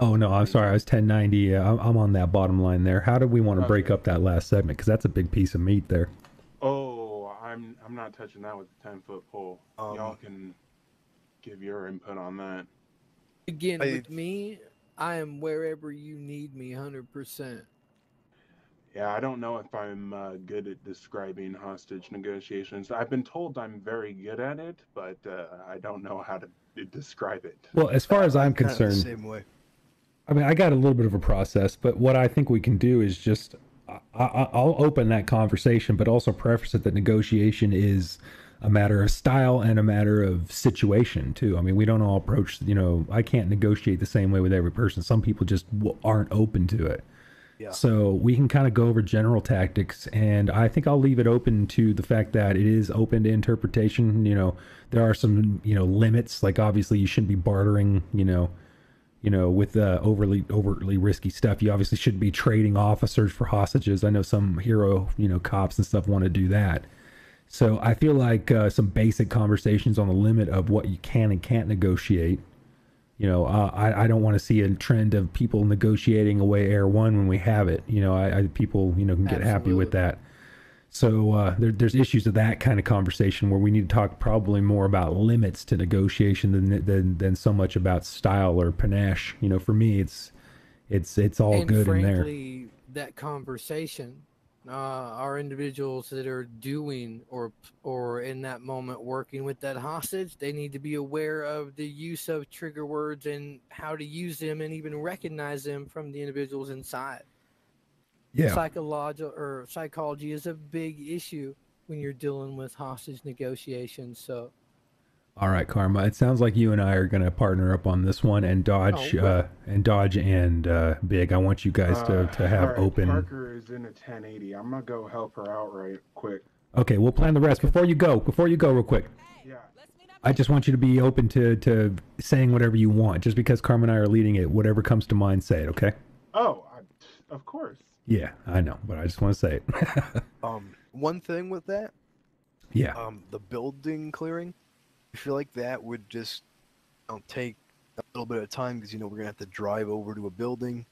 S2: Oh no, I'm sorry. I was 1090. Uh, I'm, I'm on that bottom line there. How do we want to break up that last segment? Because that's a big piece of meat there.
S6: Oh, I'm I'm not touching that with a 10 foot pole.
S1: Um,
S6: Y'all can give your input on that.
S7: Again,
S1: I-
S7: with me, I am wherever you need me, hundred percent.
S6: Yeah, I don't know if I'm uh, good at describing hostage negotiations. I've been told I'm very good at it, but uh, I don't know how to describe it.
S2: Well, as far as I'm
S1: Kinda the
S2: concerned,
S1: same way.
S2: I mean, I got a little bit of a process, but what I think we can do is just I, I, I'll open that conversation, but also preface it that negotiation is a matter of style and a matter of situation too. I mean, we don't all approach. You know, I can't negotiate the same way with every person. Some people just w- aren't open to it. So we can kind of go over general tactics, and I think I'll leave it open to the fact that it is open to interpretation. You know, there are some you know limits. Like obviously, you shouldn't be bartering. You know, you know, with uh, overly overtly risky stuff. You obviously shouldn't be trading officers for hostages. I know some hero, you know, cops and stuff want to do that. So I feel like uh, some basic conversations on the limit of what you can and can't negotiate. You know, uh, I I don't want to see a trend of people negotiating away Air One when we have it. You know, I, I people you know can get happy with that. So uh, there, there's issues of that kind of conversation where we need to talk probably more about limits to negotiation than than than so much about style or panache. You know, for me, it's it's it's all
S7: and
S2: good in there.
S7: that conversation, uh, are individuals that are doing or or in that moment working with that hostage. They need to be aware of the use of trigger words and how to use them, and even recognize them from the individuals inside.
S2: Yeah.
S7: Psychological or psychology is a big issue when you're dealing with hostage negotiations. So
S2: All right, Karma. It sounds like you and I are going to partner up on this one and Dodge,
S7: Oh,
S2: uh, and Dodge and uh, Big. I want you guys to,
S6: Uh,
S2: to have
S6: alright,
S2: open.
S6: Parker is in a 1080. I'm gonna go help her out right quick.
S2: Okay, we'll plan the rest. Before you go, before you go, real quick,
S6: Yeah.
S2: I just want you to be open to to saying whatever you want. Just because Karma and I are leading it, whatever comes to mind, say it. Okay?
S6: Oh, I, of course.
S2: Yeah, I know, but I just want to say it.
S1: Um, one thing with that,
S2: yeah.
S1: um, the building clearing, I feel like that would just you know, take a little bit of time because you know we're gonna have to drive over to a building,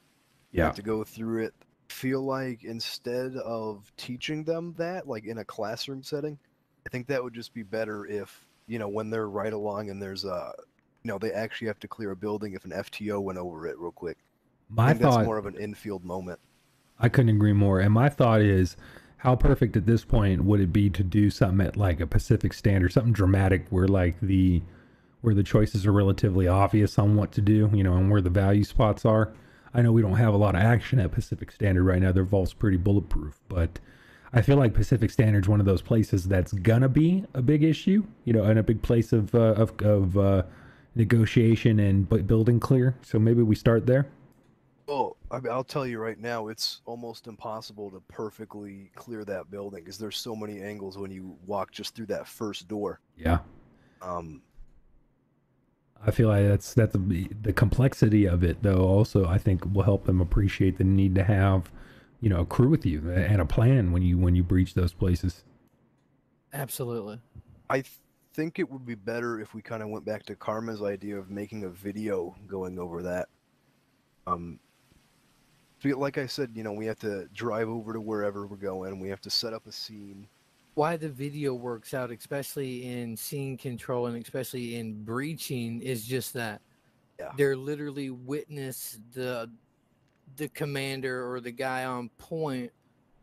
S2: Yeah.
S1: have to go through it. Feel like instead of teaching them that, like in a classroom setting, I think that would just be better if you know when they're right along and there's a, you know, they actually have to clear a building if an FTO went over it real quick.
S2: My
S1: think that's
S2: thought.
S1: more of an infield moment.
S2: I couldn't agree more. And my thought is, how perfect at this point would it be to do something at like a Pacific Standard, something dramatic, where like the where the choices are relatively obvious on what to do, you know, and where the value spots are. I know we don't have a lot of action at Pacific Standard right now. Their vault's pretty bulletproof, but I feel like Pacific Standard's one of those places that's gonna be a big issue, you know, and a big place of uh, of of uh, negotiation and building clear. So maybe we start there.
S1: Well, I mean, I'll tell you right now, it's almost impossible to perfectly clear that building because there's so many angles when you walk just through that first door.
S2: Yeah.
S1: Um,
S2: I feel like that's that's the, the complexity of it, though. Also, I think will help them appreciate the need to have, you know, a crew with you and a plan when you when you breach those places.
S7: absolutely.
S1: I th- think it would be better if we kind of went back to Karma's idea of making a video going over that. Um, so like I said, you know, we have to drive over to wherever we're going. We have to set up a scene.
S7: why the video works out, especially in scene control and especially in breaching, is just that
S1: Yeah.
S7: they're literally witness the the commander or the guy on point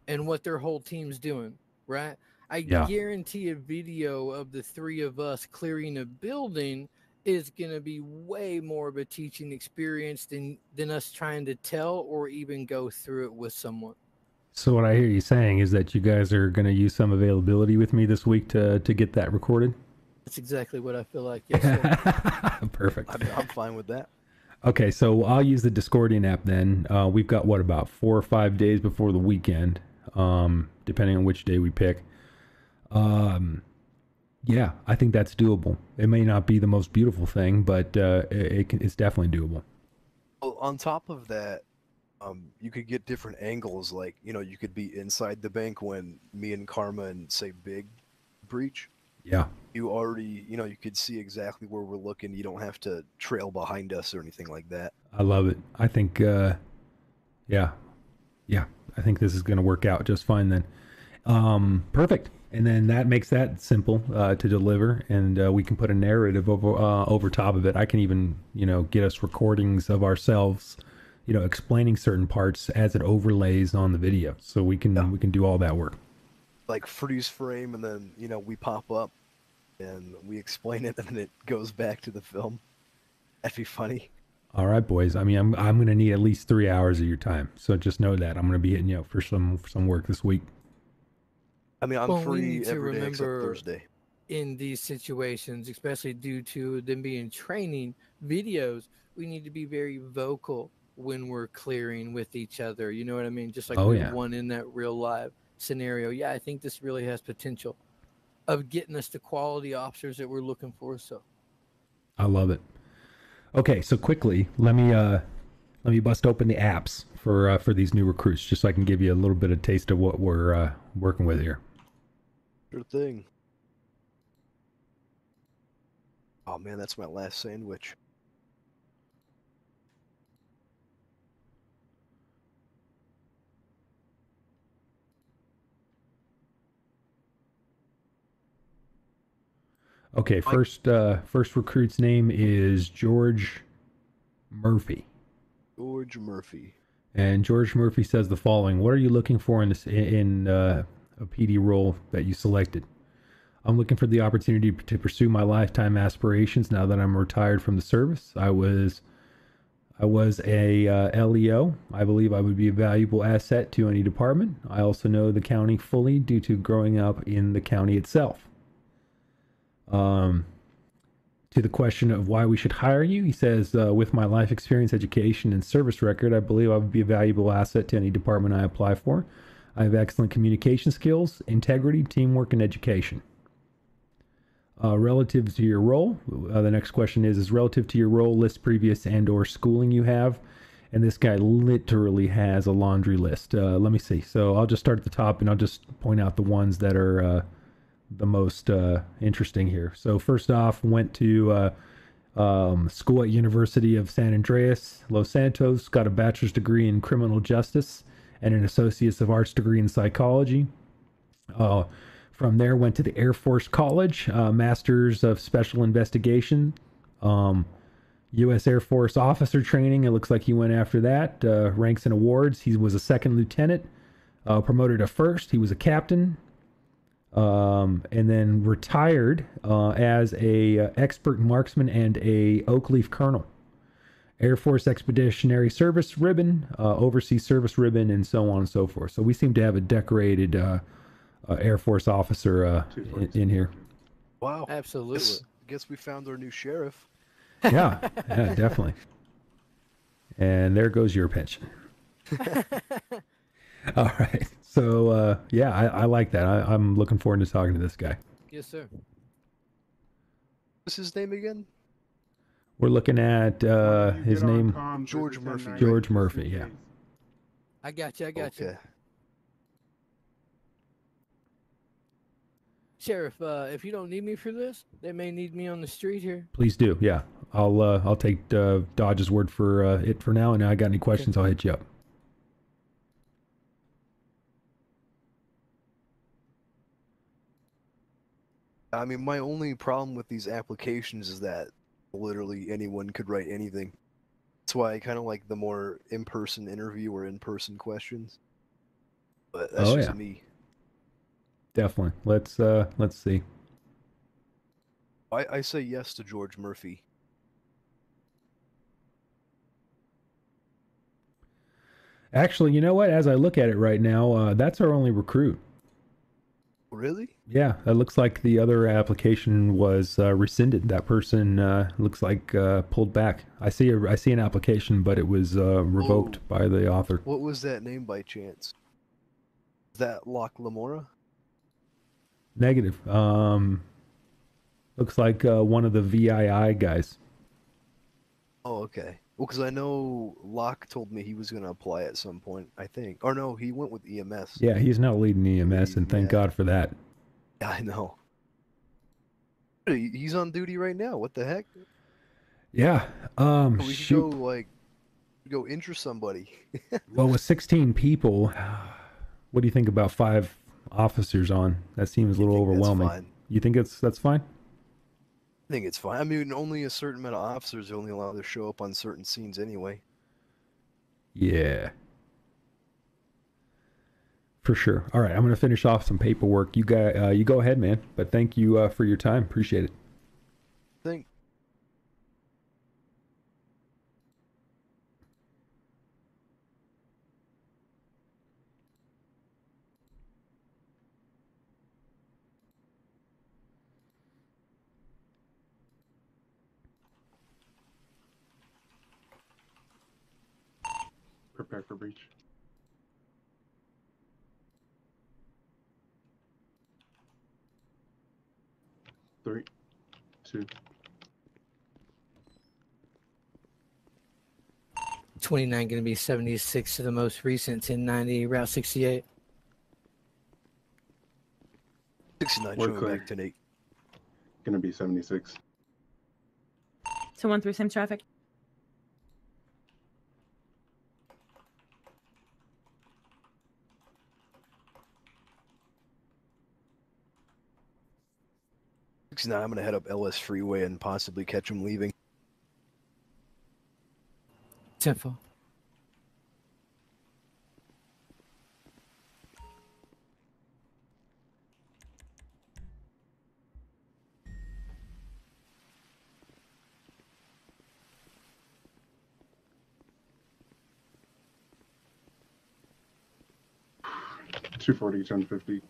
S7: and what their whole team's doing, right? I
S2: Yeah.
S7: guarantee a video of the three of us clearing a building is going to be way more of a teaching experience than than us trying to tell or even go through it with someone.
S2: So what I hear you saying is that you guys are going to use some availability with me this week to to get that recorded.
S7: That's exactly what I feel like. Yes.
S2: Perfect.
S1: I'm, I'm fine with that.
S2: Okay, so I'll use the Discordian app then. Uh, we've got what about four or five days before the weekend, um, depending on which day we pick. Um, yeah, I think that's doable. It may not be the most beautiful thing, but uh, it, it it's definitely doable.
S1: Well, on top of that, um, you could get different angles. Like, you know, you could be inside the bank when me and Karma and say Big breach.
S2: Yeah,
S1: You already, you know, you could see exactly where we're looking. You don't have to trail behind us or anything like that.
S2: I love it. I think, uh, yeah, yeah, I think this is going to work out just fine then. Um, perfect. And then that makes that simple uh, to deliver, and uh, we can put a narrative over uh, over top of it. I can even, you know, get us recordings of ourselves, you know, explaining certain parts as it overlays on the video, so we can
S1: Yeah.
S2: we can do all that work.
S1: Like freeze frame, and then you know we pop up, and we explain it, and then it goes back to the film. That'd be funny.
S2: All right, boys. I mean, I'm I'm going to need at least three hours of your time, so just know that I'm going to be hitting you up for some for some work this week.
S1: I mean, I'm
S7: Well,
S1: free
S7: to
S1: every day except
S7: remember-
S1: Thursday.
S7: in these situations, especially due to them being training videos, we need to be very vocal when we're clearing with each other. You know what I mean? Just like
S2: Oh, yeah.
S7: won in that real live scenario. Yeah, I think this really has potential of getting us the quality officers that we're looking for. So
S2: I love it. Okay, so quickly, let me uh let me bust open the apps for uh, for these new recruits, just so I can give you a little bit of taste of what we're uh, working with here.
S1: Sure thing. Oh man, that's my last sandwich.
S2: Okay, first uh first recruit's name is George Murphy.
S1: George Murphy.
S2: And George Murphy says the following: What are you looking for in this in uh, a PD role that you selected? I'm looking for the opportunity to pursue my lifetime aspirations. Now that I'm retired from the service, I was I was a uh, LEO. I believe I would be a valuable asset to any department. I also know the county fully due to growing up in the county itself. Um, to the question of why we should hire you, he says, uh, with my life experience, education, and service record, I believe I would be a valuable asset to any department I apply for. I have excellent communication skills, integrity, teamwork, and education. Uh, relative to your role, uh, the next question is: Is relative to your role, list previous and/or schooling you have? And this guy literally has a laundry list. Uh, let me see. So I'll just start at the top, and I'll just point out the ones that are uh, the most uh, interesting here. So first off, went to uh, um, school at University of San Andreas, Los Santos. Got a bachelor's degree in criminal justice and an associate's of arts degree in psychology. Uh, from there, went to the Air Force College, uh, master's of special investigation. Um, U.S. Air Force officer training. It looks like he went after that. Uh, ranks and awards. He was a second lieutenant, uh, promoted to first. He was a captain, um, and then retired uh, as a uh, expert marksman and a oak leaf colonel. Air Force Expeditionary Service ribbon, uh, Overseas Service ribbon, and so on and so forth. So we seem to have a decorated uh, uh, Air Force officer uh, in, in here.
S1: Wow.
S7: absolutely.
S1: Guess, guess we found our new sheriff.
S2: Yeah, yeah, definitely. And there goes your pension. All right. So uh, yeah, I, I like that. I, I'm looking forward to talking to this guy.
S7: yes, sir.
S1: What's his name again?
S2: We're looking at uh, his name.
S6: comms with
S1: George Murphy.
S2: George Murphy, yeah.
S7: I got you. I got you. Sheriff, uh, if you don't need me for this, they may need me on the street here.
S2: Please do. Yeah, I'll uh, I'll take uh, Dodge's word for uh, it for now. And if I got any questions, I'll hit you up.
S1: I mean, my only problem with these applications is that literally anyone could write anything. That's why I kind of like the more in-person interview or in-person questions. But that's
S2: Oh,
S1: just
S2: yeah.
S1: me.
S2: Definitely. Let's uh, let's see.
S1: I, I say yes to George Murphy.
S2: Actually, you know what? As I look at it right now, uh, that's our only recruit.
S1: Really?
S2: Yeah, it looks like the other application was uh, rescinded. That person uh, looks like uh, pulled back. I see a, I see an application, but it was uh, revoked by the author.
S1: What was that name by chance? Is that Locke Lamora?
S2: Negative. Um, looks like uh, one of the VII guys.
S1: Oh, okay. Well, because I know Locke told me he was going to apply at some point, I think. Or no, he went with EMS.
S2: Yeah, he's now leading EMS, and thank
S1: Yeah.
S2: God for that.
S1: I know. He's on duty right now. What the heck?
S2: Yeah. Um.
S1: We should
S2: Shoot.
S1: go, like, go injure somebody.
S2: Well, with 16 people, what do you think about five officers on? That seems a little overwhelming.
S1: fine.
S2: You think it's that's fine?
S1: I think it's fine. I mean, only a certain amount of officers are only allowed to show up on certain scenes anyway.
S2: Yeah. For sure. All right, I'm gonna finish off some paperwork. You got, uh, you go ahead, man. But thank you uh, for your time. Appreciate it.
S1: think
S6: Prepare for breach. Three, two,
S7: Twenty nine going to be seventy six to the most recent ten ninety Route sixty eight.
S1: 69
S6: We're
S1: showing
S6: clear.
S1: back tonight.
S6: gonna be 76.
S5: Two one three, same traffic.
S1: Sixty-nine. I'm gonna head up LS Freeway and possibly catch him leaving.
S7: Tempo.
S6: Two forty, ten fifty.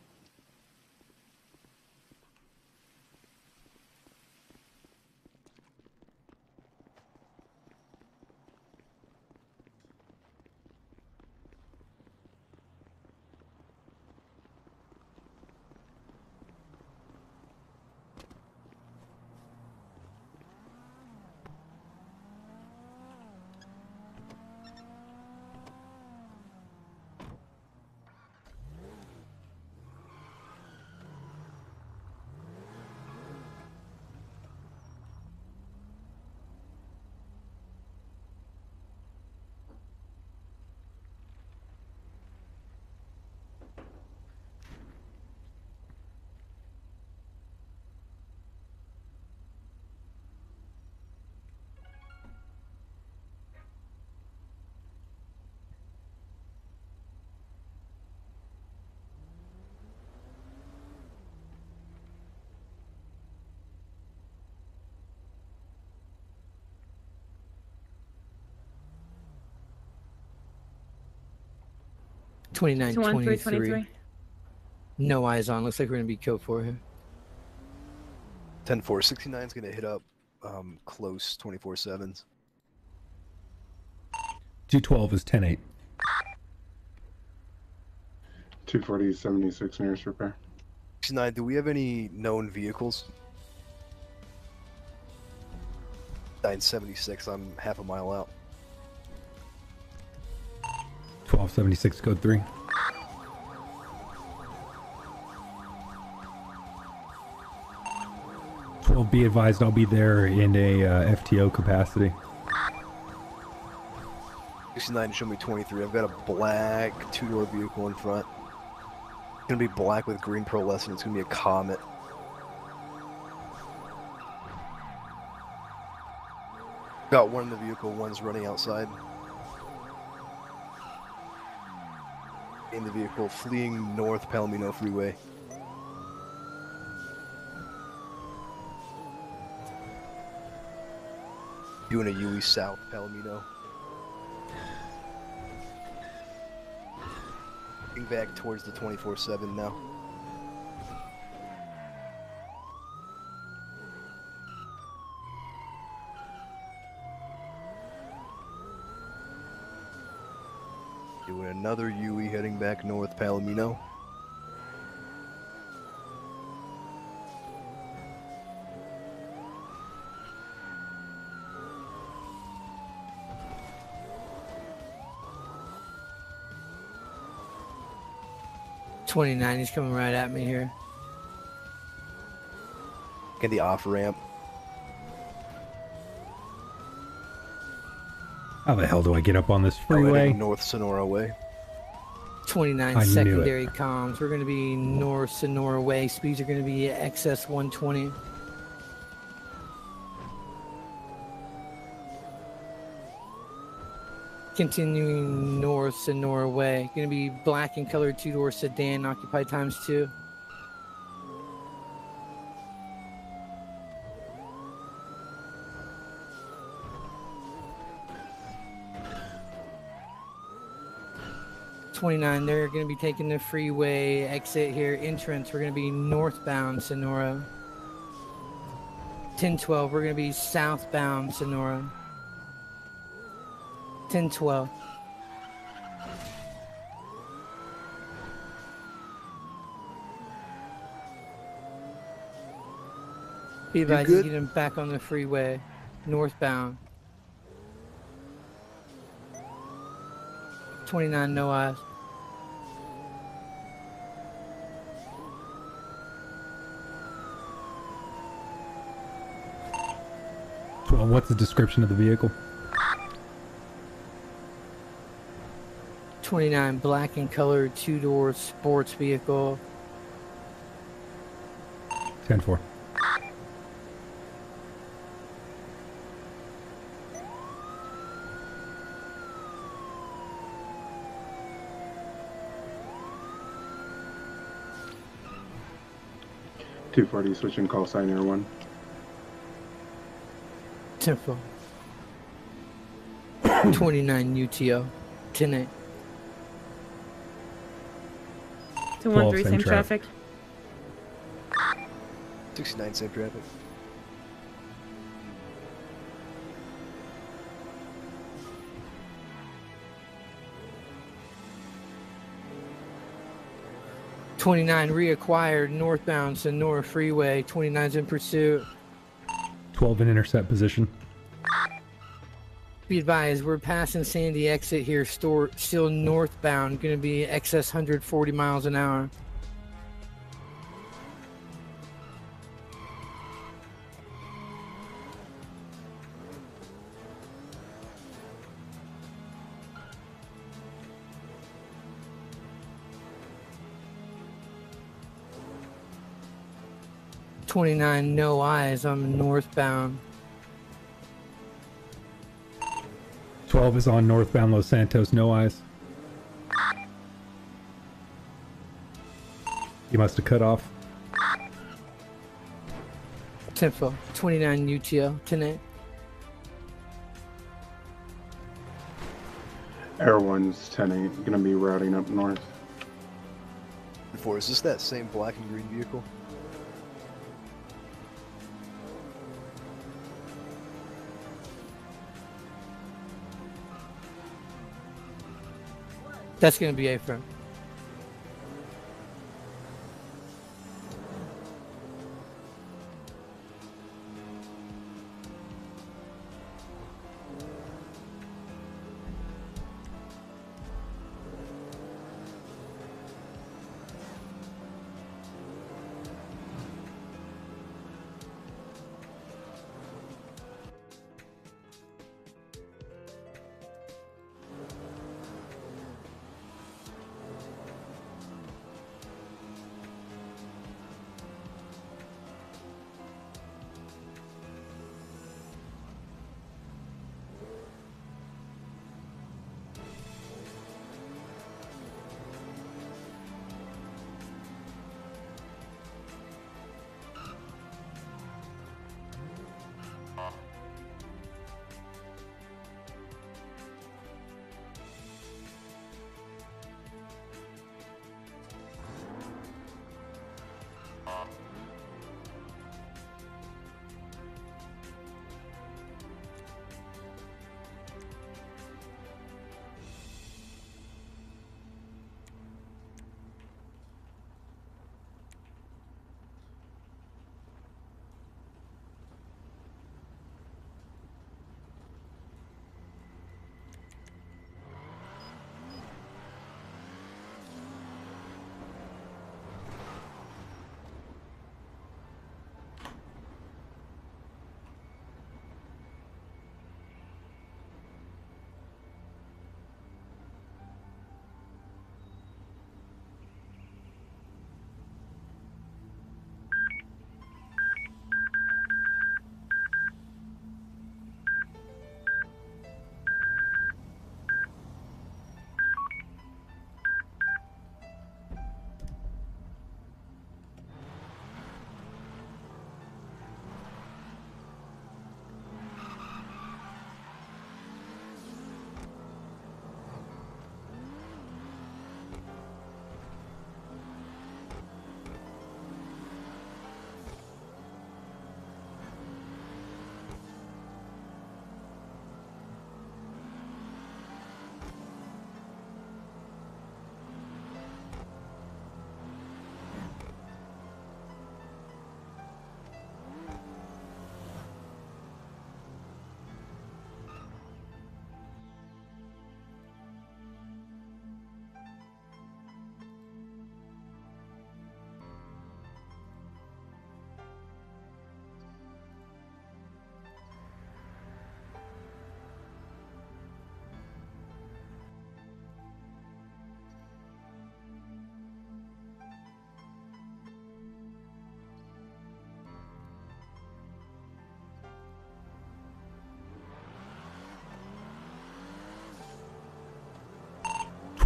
S7: Twenty nine
S5: Two one
S7: twenty
S5: three,
S7: three.
S5: twenty three.
S7: No eyes on. Looks like we're going to be killed for here.
S1: 10 4. 69 is gonna hit up um, close 24 7s.
S2: 212 is 10-8.
S6: Two forty, seventy-six nearest repair.
S1: 69, do we have any known vehicles? 976, I'm half a mile out.
S2: 1276 code 3. Well, be advised, I'll be there in a uh, FTO capacity.
S1: 69 show me 23. I've got a black two door vehicle in front. It's gonna be black with green pearlescent. It's gonna be a comet. Got one in the vehicle, one's running outside. In the vehicle, fleeing north Palomino Freeway. Doing a UE south Palomino. Getting back towards the 24-7 now. Doing another UE heading back north, Palomino.
S7: Twenty nine. He's coming right at me here.
S1: Get the off ramp.
S2: How the hell do I get up on this freeway?
S1: heading North Senora Way.
S7: 29
S2: I
S7: secondary comms. We're going to be north Senora Way. Speeds are going to be excess 120. Continuing north Senora Way. Going to be black and colored two door sedan, occupied times two. Twenty-nine. They're going to be taking the freeway exit here. Entrance. We're going to be northbound Senora. Ten twelve. We're going to be southbound Senora. Ten twelve. Be advised, get him back on the freeway, northbound. 29 no eyes.
S2: Well, what's the description of the vehicle?
S7: 29 black and colored two door sports vehicle.
S2: 10 4.
S6: Two forty switching call sign air one.
S7: Tempo. 29 UTO. 10 8.
S5: Two one three,
S2: same
S5: same
S2: traffic.
S5: traffic.
S1: 69 safe traffic.
S7: Twenty-nine reacquired northbound Senora Freeway. 29's in pursuit.
S2: 12 in intercept position.
S7: Be advised, we're passing Sandy exit here. Store still northbound. Going to be excess 140 miles an hour. Twenty-nine, no eyes. I'm northbound.
S2: 12 is on northbound Los Santos, no eyes. You must have cut off.
S7: Tempo. 29 UTO. 10 8.
S6: Air one's ten eight. Gonna be routing up north.
S1: Before, is this that same black and green vehicle?
S7: That's going to be A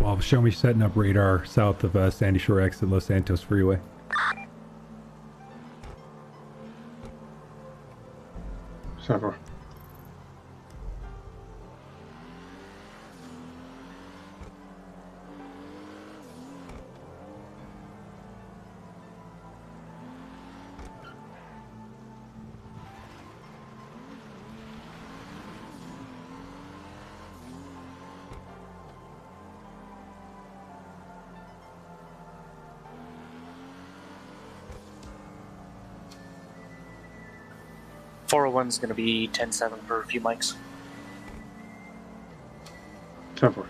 S2: 12, show me setting up radar south of uh, Sandy Shore exit Los Santos Freeway.
S8: 401 is going to be 10-7 for a few mics. 10-4.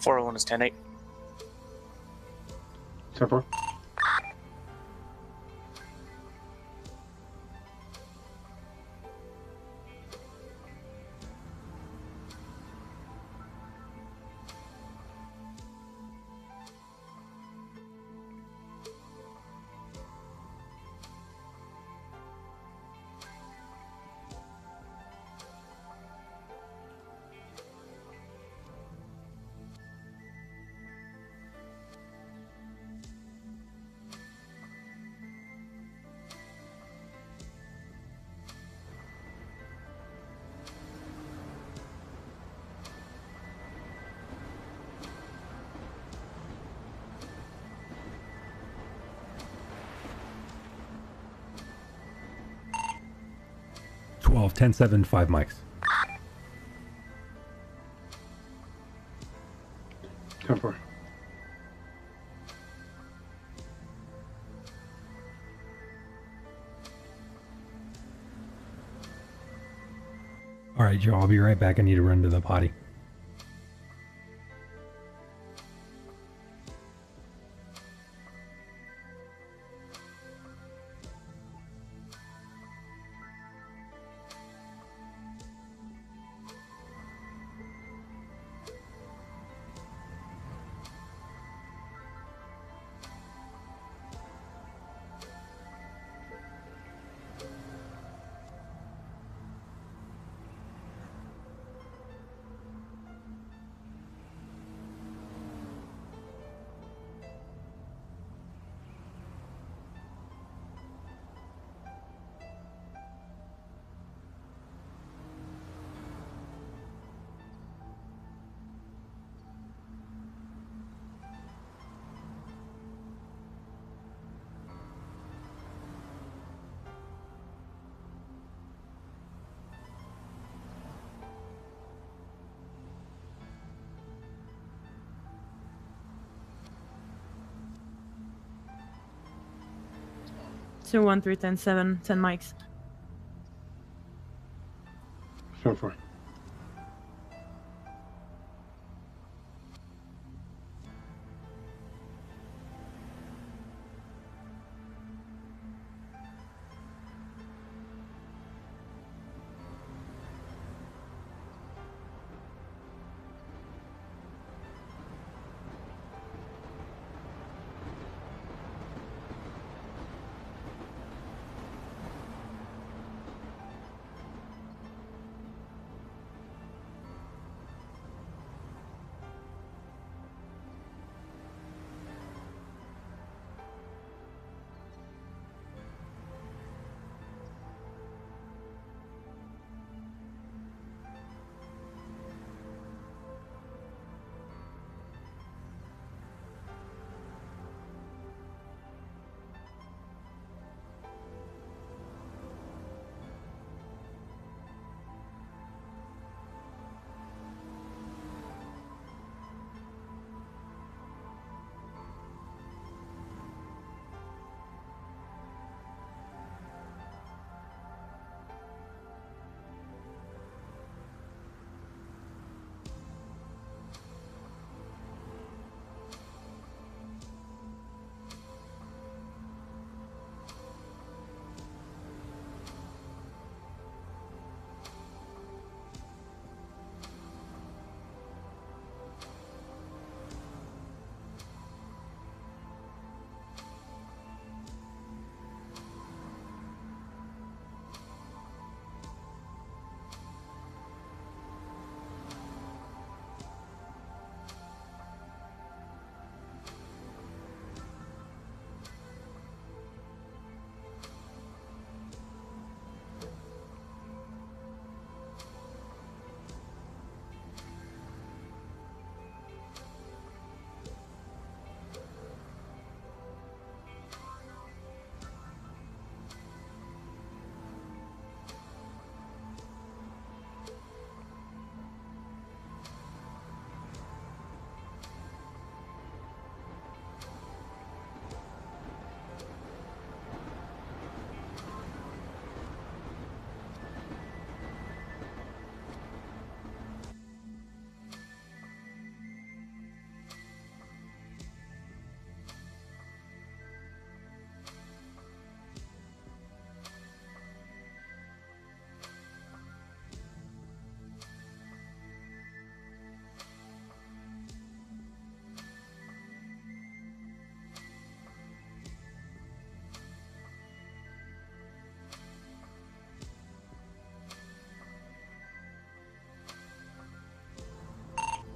S8: 401 is 10
S6: 8.
S2: 12, 10, 7, 5 mics.
S6: Temper.
S2: All right, Joe, I'll be right back. I need to run to the potty.
S5: Two one three ten seven ten mics.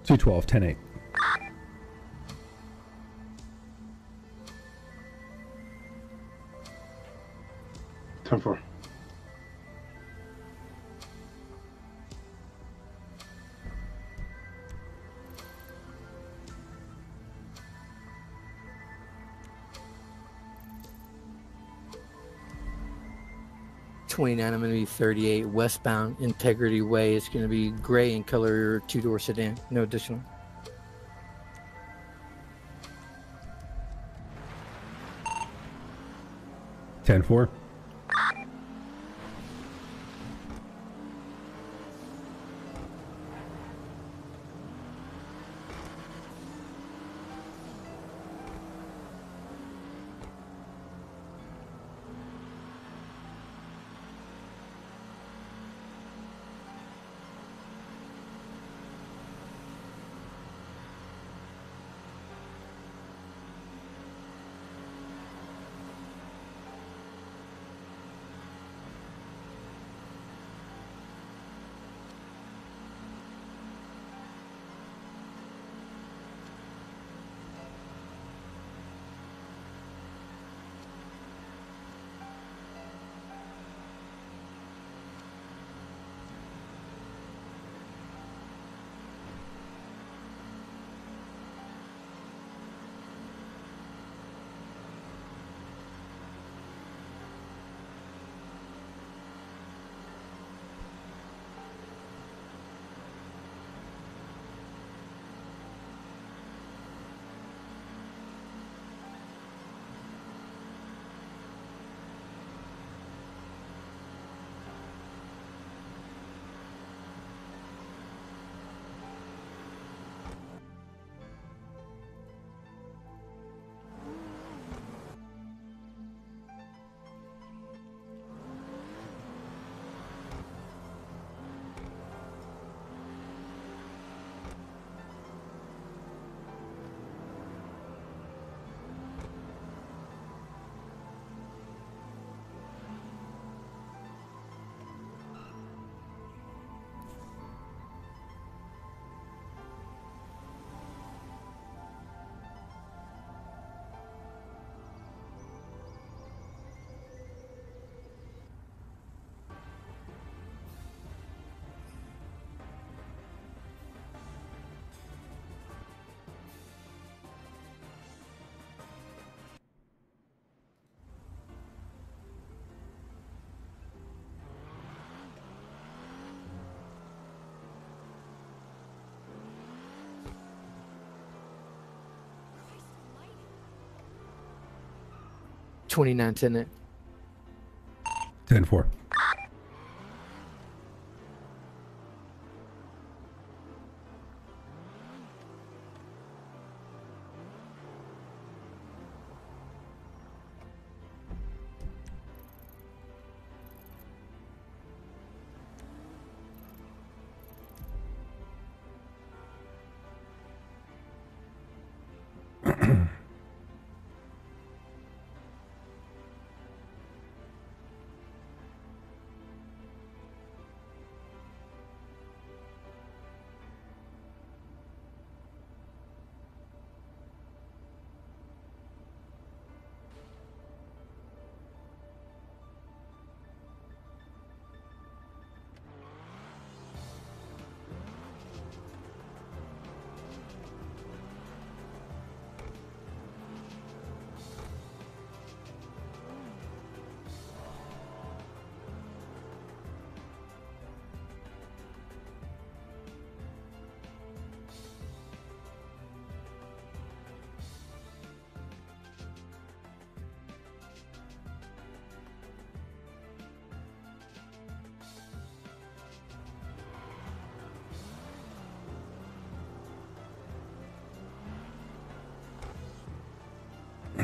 S6: 212,
S2: 10 8. Ten
S6: four.
S7: Twenty nine. I'm going to be thirty eight westbound Integrity Way. It's going to be gray in color, two door sedan. No additional.
S2: Ten four.
S7: 29 tenant.
S2: 10 4.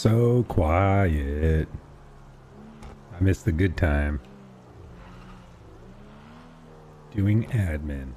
S2: So quiet. I miss the good time. Doing admin.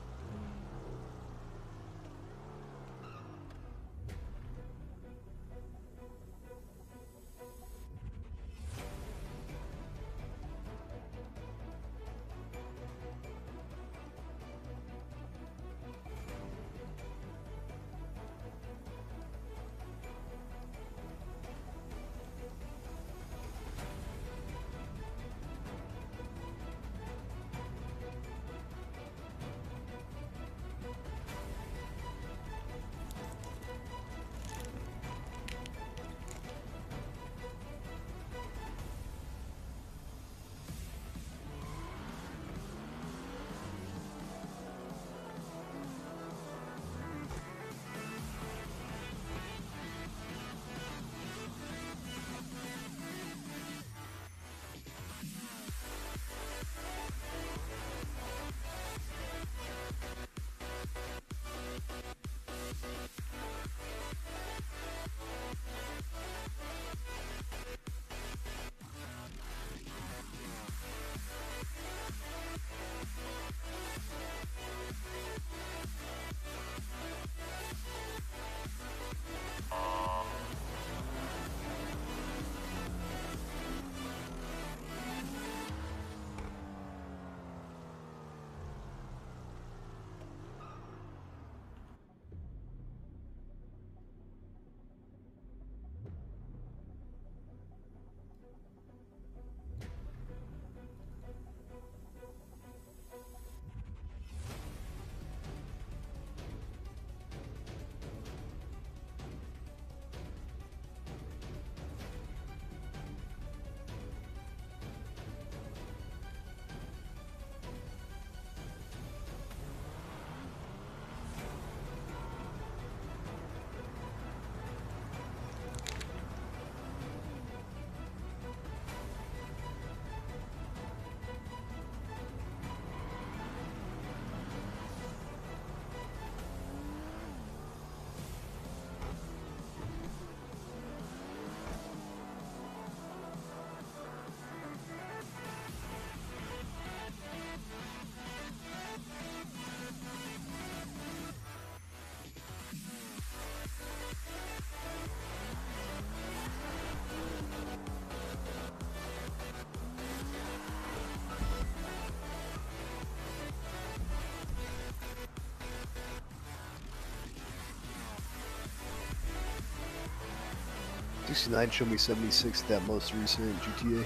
S1: 69, show me 76, that most recent GTA.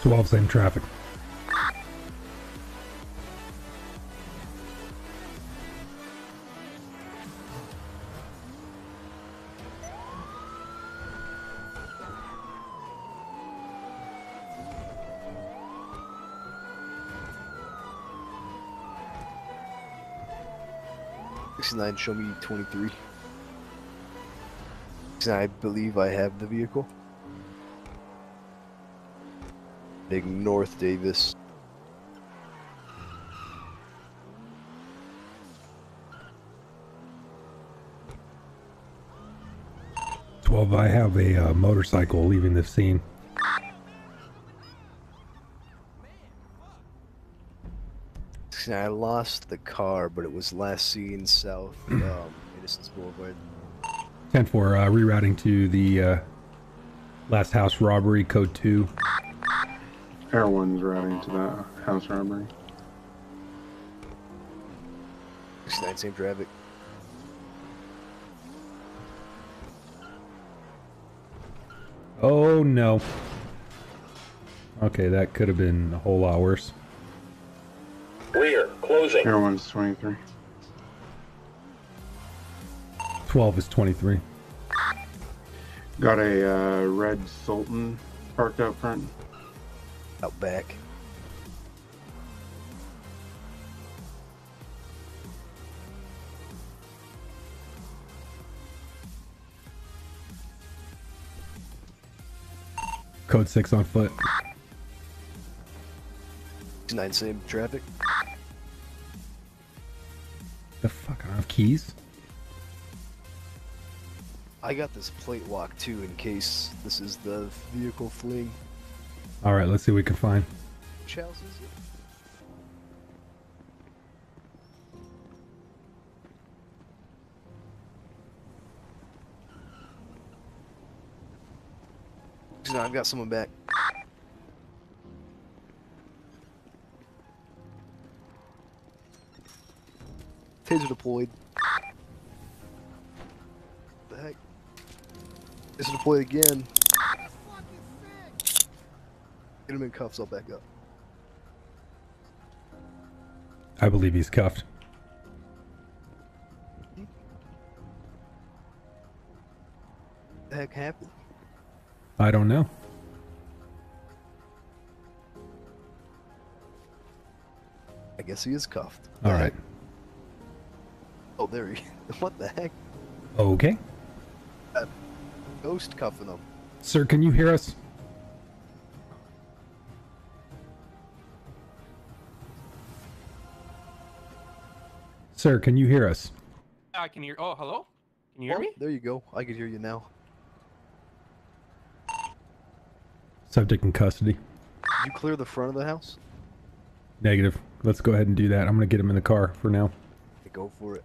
S2: 12, same traffic.
S1: Sixty-nine, show me twenty-three. 69, I believe I have the vehicle. Big North Davis.
S2: Twelve. I have a uh, motorcycle leaving the scene.
S1: I lost the car, but it was last seen south um, Innocence Boulevard.
S2: 10 4, uh, rerouting to the uh, last house robbery, code 2.
S6: Air One's routing to that house robbery.
S1: 69, same traffic.
S2: Oh no. Okay, that could have been a whole lot worse.
S9: Rear, closing.
S6: Air One's 23.
S2: 12 is 23.
S6: Got a uh, red Sultan parked out front.
S1: Out back.
S2: Code 6 on foot.
S1: 69, same traffic.
S2: The fuck? I don't have keys?
S1: I got this plate lock too in case this is the vehicle fleeing.
S2: Alright, let's see what we can find.
S1: Which house is it? No, I've got someone back. Taser deployed. Taser deployed again. Get him in cuffs, I'll back up.
S2: I believe he's cuffed.
S1: the heck happened?
S2: I don't know.
S1: I guess he is cuffed.
S2: Alright.
S1: Oh, there he. What the heck?
S2: Okay.
S1: Ghost cuffing them.
S2: Sir, can you hear us? Sir, can you hear us?
S10: I can hear. Oh, hello. Can you hear
S1: Oh,
S10: me?
S1: There you go. I can hear you now.
S2: Subject in custody.
S1: Did you clear the front of the house?
S2: Negative. Let's go ahead and do that. I'm gonna get him in the car for now.
S1: Go for it.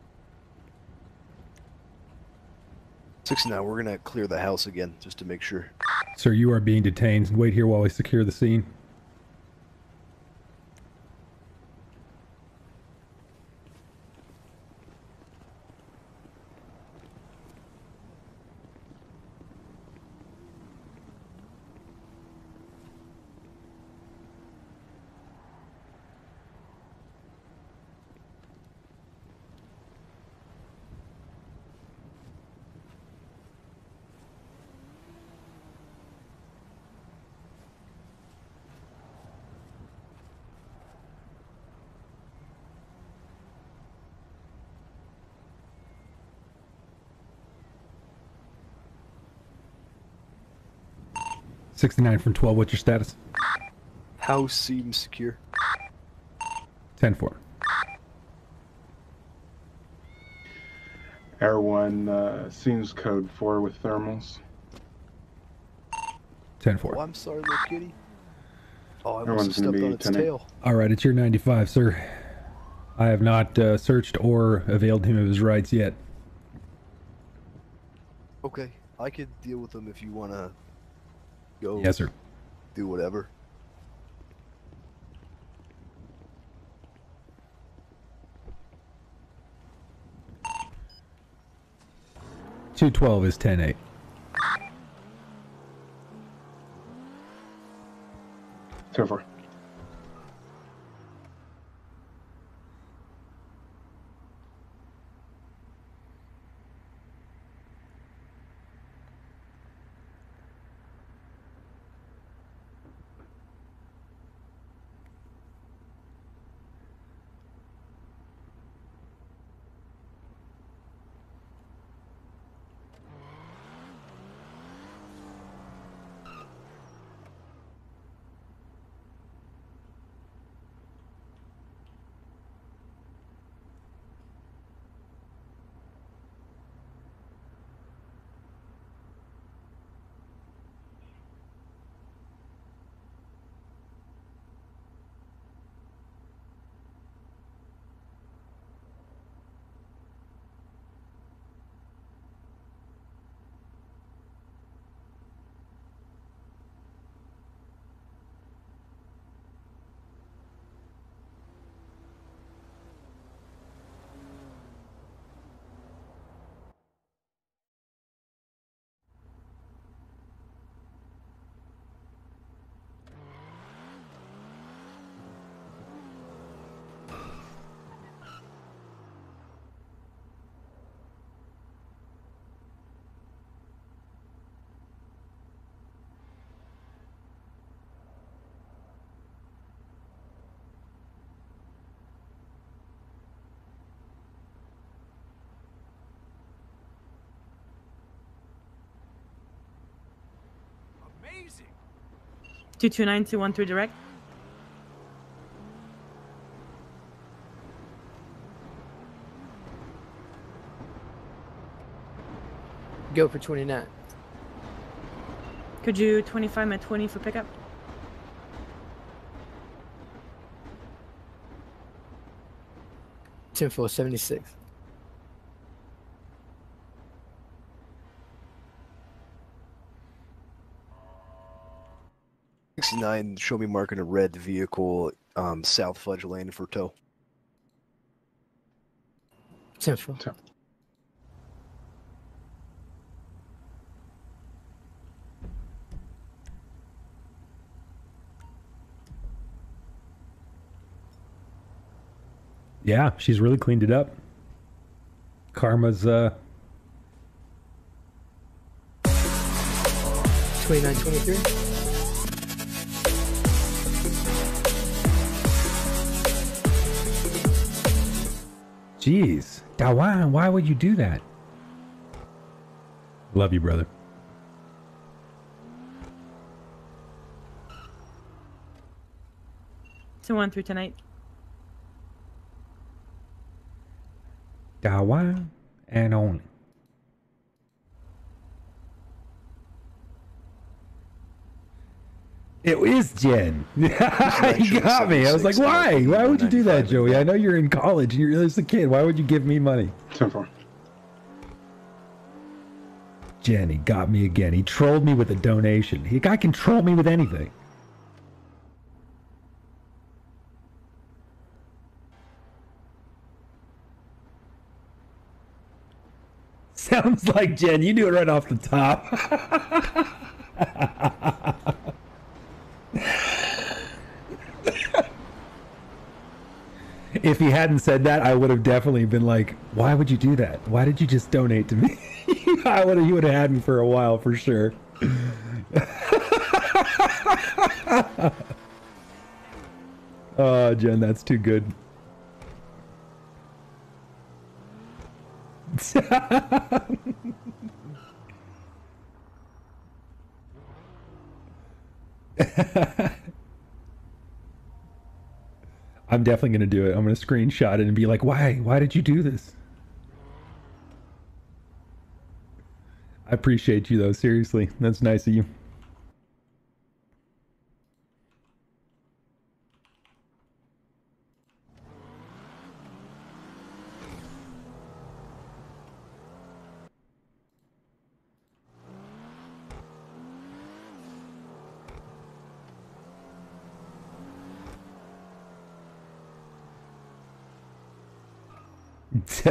S1: 69, we're gonna clear the house again, just to make sure.
S2: Sir, you are being detained. Wait here while we secure the scene. Sixty-nine from twelve. What's your status?
S1: House seems secure.
S2: Ten four.
S6: Air One uh, seems code 4 with thermals.
S2: Ten
S1: Oh,
S2: four.
S1: I'm sorry, little kitty. Oh, I
S6: Everyone's
S1: must have
S6: gonna
S1: stepped on its
S6: 10-8.
S1: tail.
S2: All right, it's your ninety-five, sir. I have not uh, searched or availed him of his rights yet.
S1: Okay, I could deal with them if you wanna go
S2: yes, sir.
S1: do whatever.
S2: Two twelve is ten eight.
S6: Server.
S10: Amazing.
S5: Two two nine two one three direct.
S7: Go for 29.
S5: Could you twenty five at twenty for pickup?
S7: Ten four seventy six.
S1: Sixty-nine. Show me marking a red vehicle, um, South Fudge Lane for tow.
S7: Ten four.
S2: Yeah, she's really cleaned it up. Karma's uh
S7: 29 23.
S2: Jeez, Dawan, why would you do that? Love you, brother.
S5: Two one three tonight.
S2: Dawan and only. It is Jen. you got me. I was like, why? Why would you do that, Joey? I know you're in college and you're just a kid. Why would you give me money?
S6: Ten four.
S2: Jen, he got me again. He trolled me with a donation. He guy can troll me with anything. Sounds like Jen. You knew it right off the top. if he hadn't said that, I would have definitely been like, "Why would you do that? Why did you just donate to me?" I would have. You would have had me for a while for sure. oh, Jen, that's too good. I'm definitely gonna do it. I'm gonna screenshot it and be like, "Why? Why did you do this?" I appreciate you though. Seriously, that's nice of you. you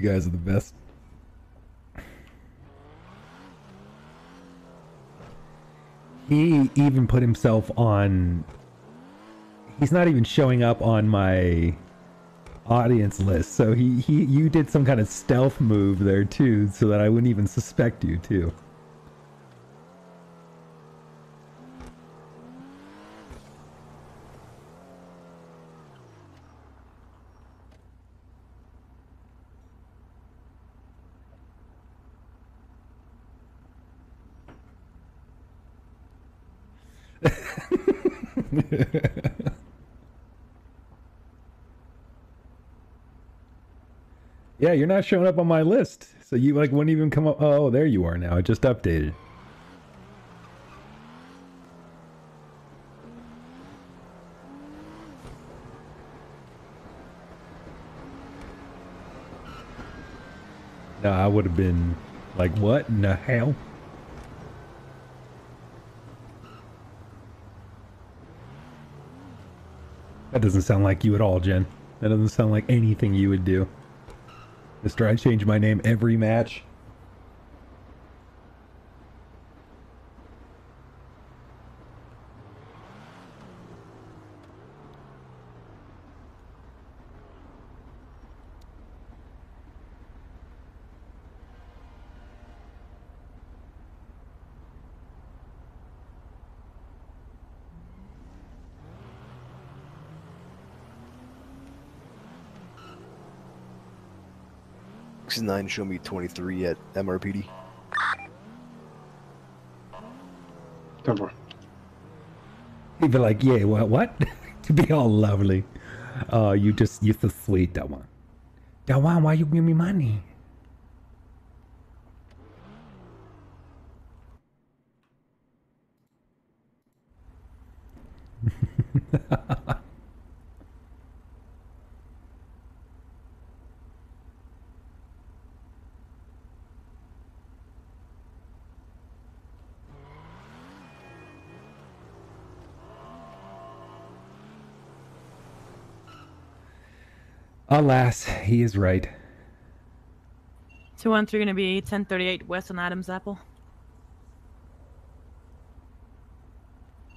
S2: guys are the best. He even put himself on He's not even showing up on my audience list. So he, he you did some kind of stealth move there too, so that I wouldn't even suspect you too. Yeah, you're not showing up on my list. So you like wouldn't even come up. Oh, there you are now. It just updated. No, I would have been like, what in the hell? That doesn't sound like you at all, Jen. That doesn't sound like anything you would do. Mister, I change my name every match.
S1: Nine show me 23 at MRPD.
S6: Ten four.
S2: He'd be like, yeah, what? What? to be all lovely. Oh, you just, you're so sweet, Dawan. Dawan, why you give me money? Alas, he is right.
S5: 213 going to be 1038 West on Adams Apple.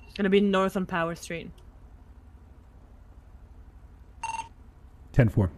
S5: It's going to be north on Power Street.
S2: 10 4.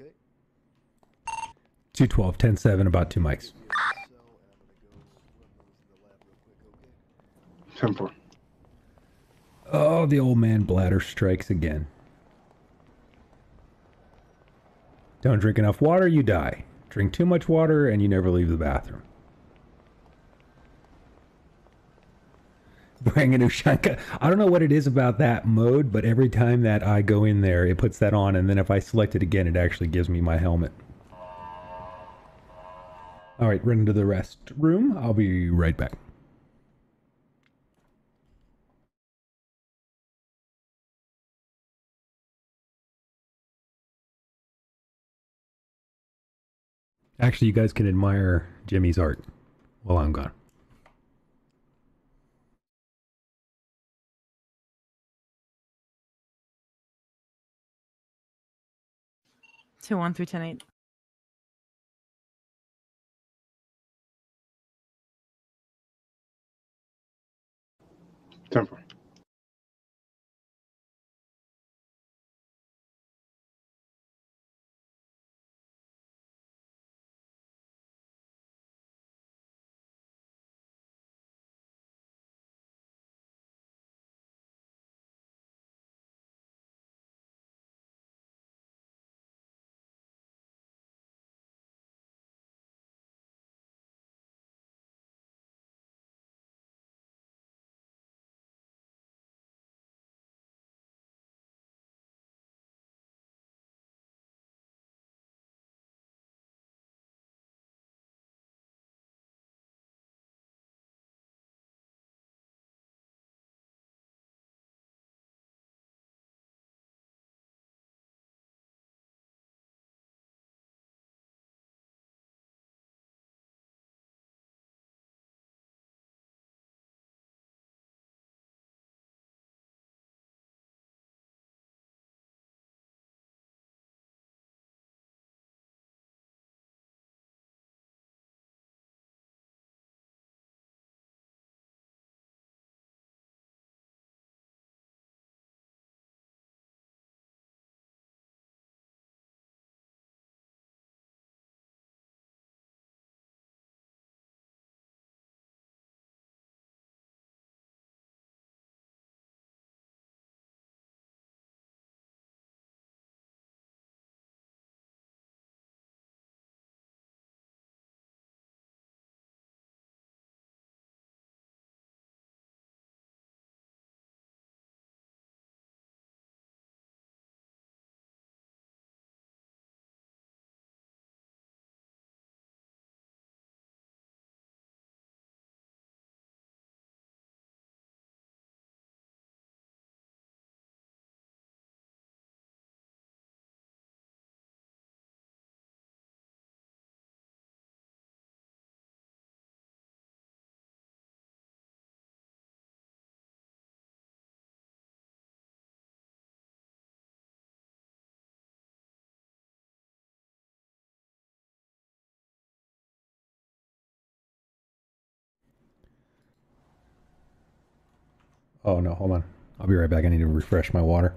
S1: Okay.
S2: 212, 10 7, about two mics.
S6: Ten four.
S2: Oh, the old man bladder strikes again. Don't drink enough water, you die. Drink too much water, and you never leave the bathroom. Bring a new Ushanka. I don't know what it is about that mode, but every time that I go in there, it puts that on, and then if I select it again, it actually gives me my helmet. All right, run into the rest room. I'll be right back. Actually, you guys can admire Jimmy's art while I'm gone.
S5: Two, one, three, ten, eight.
S6: Ten
S2: Oh no, hold on. I'll be right back. I need to refresh my water.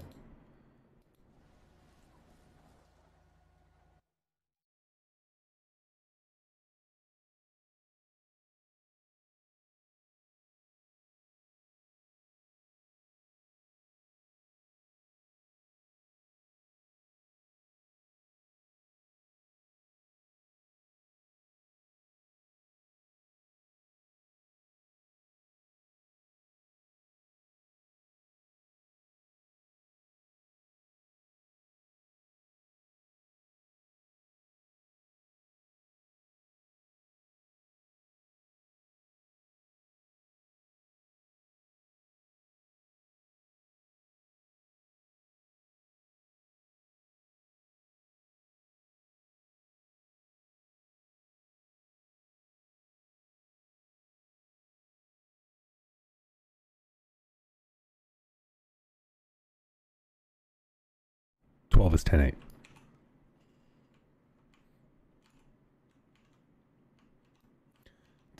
S2: Twelve is ten eight.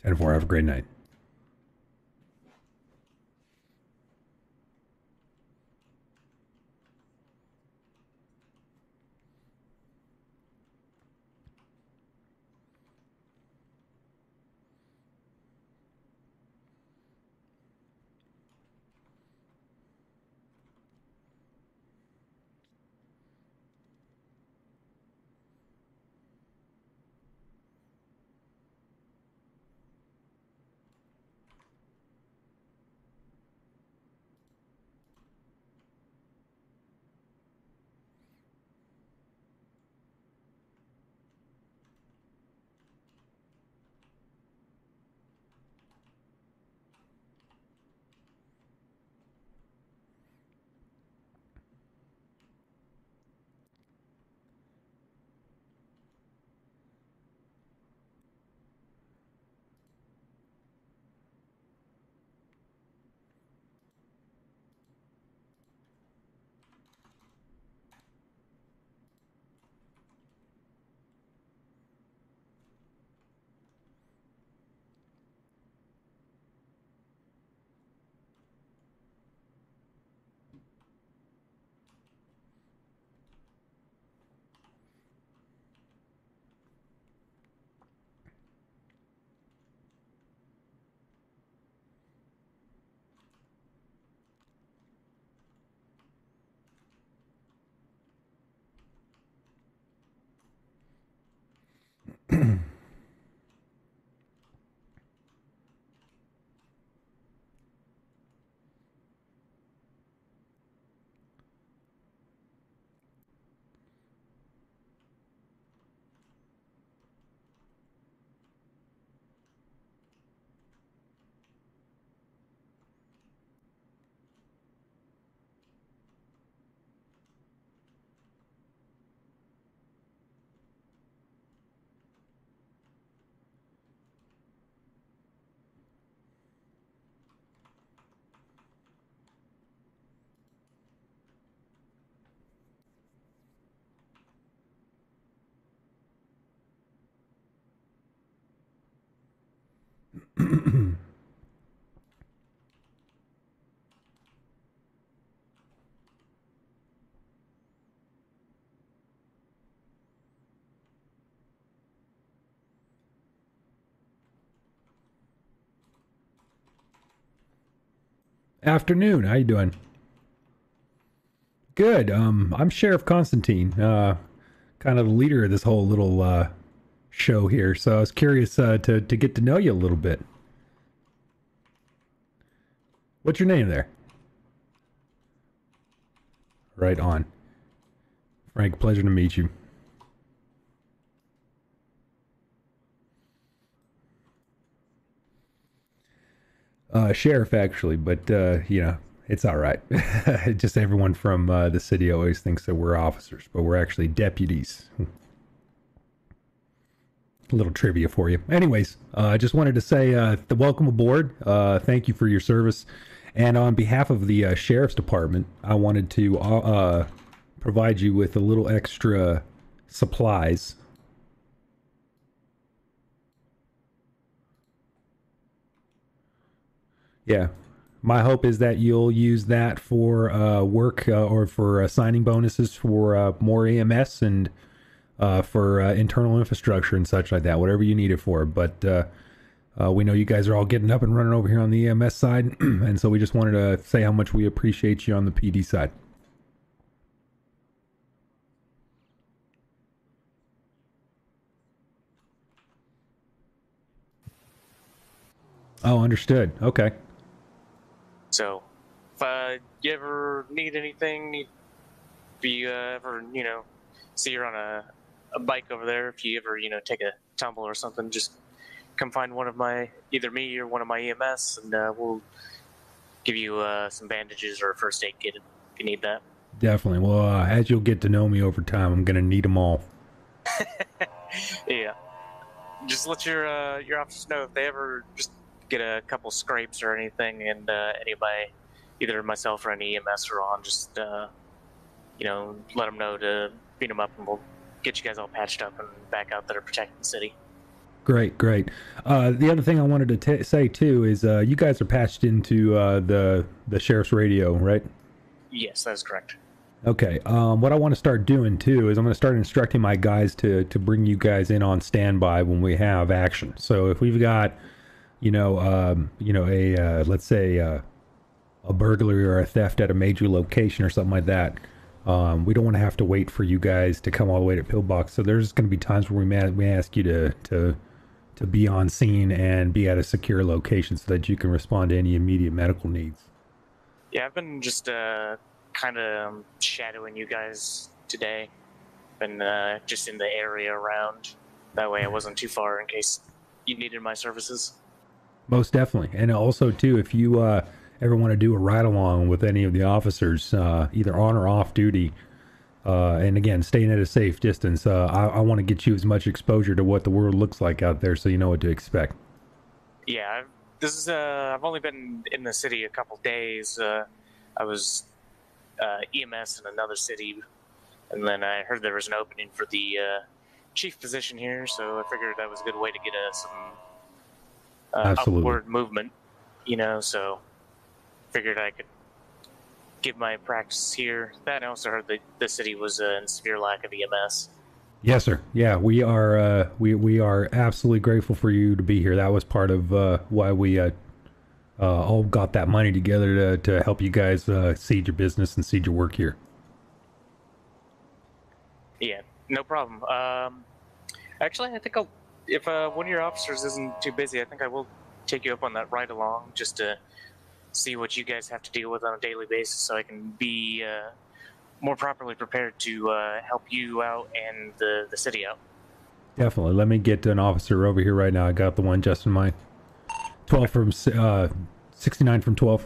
S2: Ten four. Have a great night. Afternoon. How you doing? Good. Um, I'm Sheriff Constantine, uh, kind of the leader of this whole little uh, show here. So I was curious uh, to to get to know you a little bit. What's your name there? Right on. Frank, pleasure to meet you. Uh, sheriff, actually, but uh, you know, it's all right. Just everyone from uh, the city always thinks that we're officers, but we're actually deputies. A little trivia for you. Anyways, uh, I just wanted to say uh, the welcome aboard. Uh, thank you for your service, and on behalf of the uh, sheriff's department, I wanted to uh, uh, provide you with a little extra supplies. Yeah. My hope is that you'll use that for uh, work uh, or for uh, signing bonuses for uh, more EMS and uh, for internal infrastructure and such like that, whatever you need it for. But uh, we know you guys are all getting up and running over here on the EMS side, and so we just wanted to say how much we appreciate you on the PD side. Oh, understood. Okay.
S8: So, if uh, you ever need anything, if you uh, ever, you know, see you're on a, a bike over there, if you ever, you know, take a tumble or something, just come find one of my, either me or one of my EMS, and uh, we'll give you uh, some bandages or a first aid kit if you need that.
S2: Definitely. Well, uh, as you'll get to know me over time, I'm gonna need them all.
S8: Yeah. Just let your uh, your officers know if they ever just get a couple scrapes or anything, and uh, anybody, either myself or any EMS are on, just uh, you know, let them know to beat them up, and we'll get you guys all patched up and back out there protecting the city.
S2: Great, great. Uh, the other thing I wanted to t- say too is uh, you guys are patched into uh, the the sheriff's radio, right?
S8: Yes, that's correct.
S2: Okay. Um, what I want to start doing too is I'm going to start instructing my guys to to bring you guys in on standby when we have action. So if we've got, you know, um, you know, a uh, let's say uh, a burglary or a theft at a major location or something like that, um, we don't want to have to wait for you guys to come all the way to Pillbox. So there's going to be times where we may we ask you to to to be on scene and be at a secure location so that you can respond to any immediate medical needs.
S8: Yeah, I've been just uh, kind of um, shadowing you guys today. Been uh, just in the area around. That way, I wasn't too far in case you needed my services.
S2: Most definitely, and also too, if you uh, ever want to do a ride along with any of the officers, uh, either on or off duty, uh, and again, staying at a safe distance, uh, I, I want to get you as much exposure to what the world looks like out there, so you know what to expect.
S8: Yeah, I've, this is. Uh, I've only been in the city a couple days. Uh, I was uh, EMS in another city, and then I heard there was an opening for the uh, chief position here, so I figured that was a good way to get uh, some uh, upward movement. You know, so figured I could give my practice here. That I also heard that the city was uh, in severe lack of EMS.
S2: Yes, sir. Yeah, we are. Uh, we we are absolutely grateful for you to be here. That was part of uh, why we uh, uh, all got that money together to to help you guys uh, seed your business and seed your work here.
S8: Yeah, no problem. Um, actually, I think I'll, if uh, one of your officers isn't too busy, I think I will take you up on that ride along just to see what you guys have to deal with on a daily basis, so I can be uh, more properly prepared to uh, help you out and the the city out.
S2: Definitely. Let me get an officer over here right now. I got the one just in mind. Twelve from uh, sixty nine from twelve.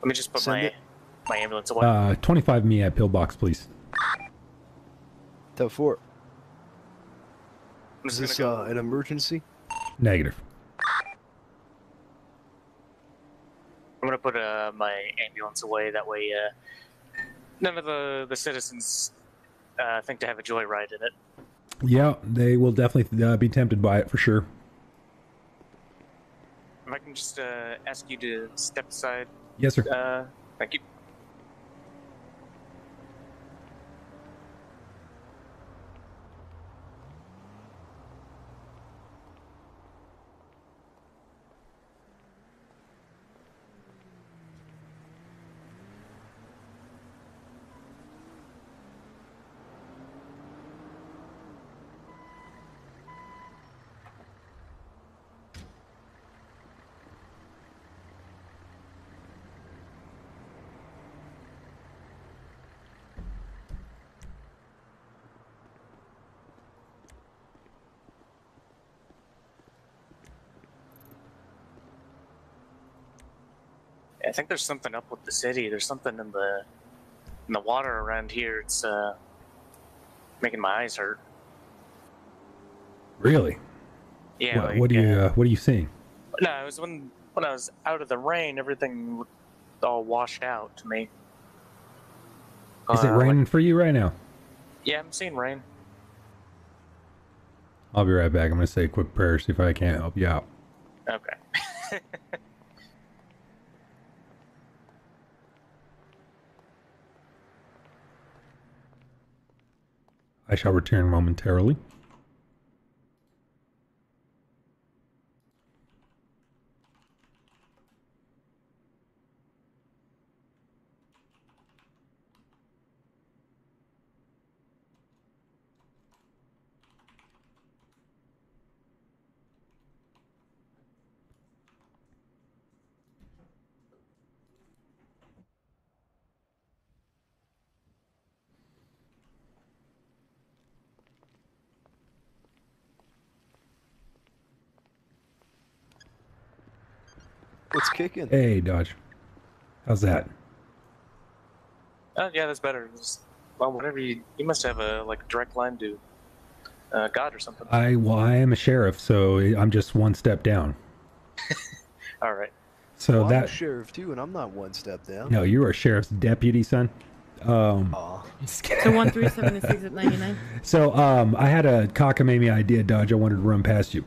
S8: Let me just put
S1: Send
S8: my
S1: it.
S8: my ambulance away.
S2: Uh, twenty five me at pillbox, please.
S1: Tough four. Is
S8: just
S1: this
S8: go.
S1: uh, an emergency?
S2: Negative.
S8: I'm gonna put uh, my ambulance away. That way, uh, none of the the citizens uh, think to have a joyride in it.
S2: Yeah, they will definitely uh, be tempted by it for sure.
S8: If I can just uh, ask you to step aside.
S2: Yes, sir.
S8: Uh, thank you. I think there's something up with the city. There's something in the in the water around here. It's uh, making my eyes hurt.
S2: Really?
S8: Yeah.
S2: what,
S8: like,
S2: what do you
S8: uh,
S2: uh, What are you seeing?
S8: No, it was when when I was out of the rain, everything looked all washed out to me.
S2: Is it
S8: Uh, like-
S2: raining for you right now?
S8: yeah, I'm seeing rain.
S2: I'll be right back. I'm gonna say a quick prayer, see if I can't help you out.
S8: Okay.
S2: I shall return momentarily.
S1: What's kicking?
S2: Hey, Dodge. How's that?
S8: Oh yeah, that's better. Just, well, whatever you you must have a like direct line to uh, God or something.
S2: I well, I am a sheriff, so I'm just one step down.
S8: All right.
S2: So
S1: Well, I'm a
S2: that
S1: sheriff too, and I'm not one step down.
S2: no, you are a sheriff's deputy, son. Um,
S1: Aw.
S5: So one three seventy six at ninety nine.
S2: so um, I had a cockamamie idea, Dodge. I wanted to run past you.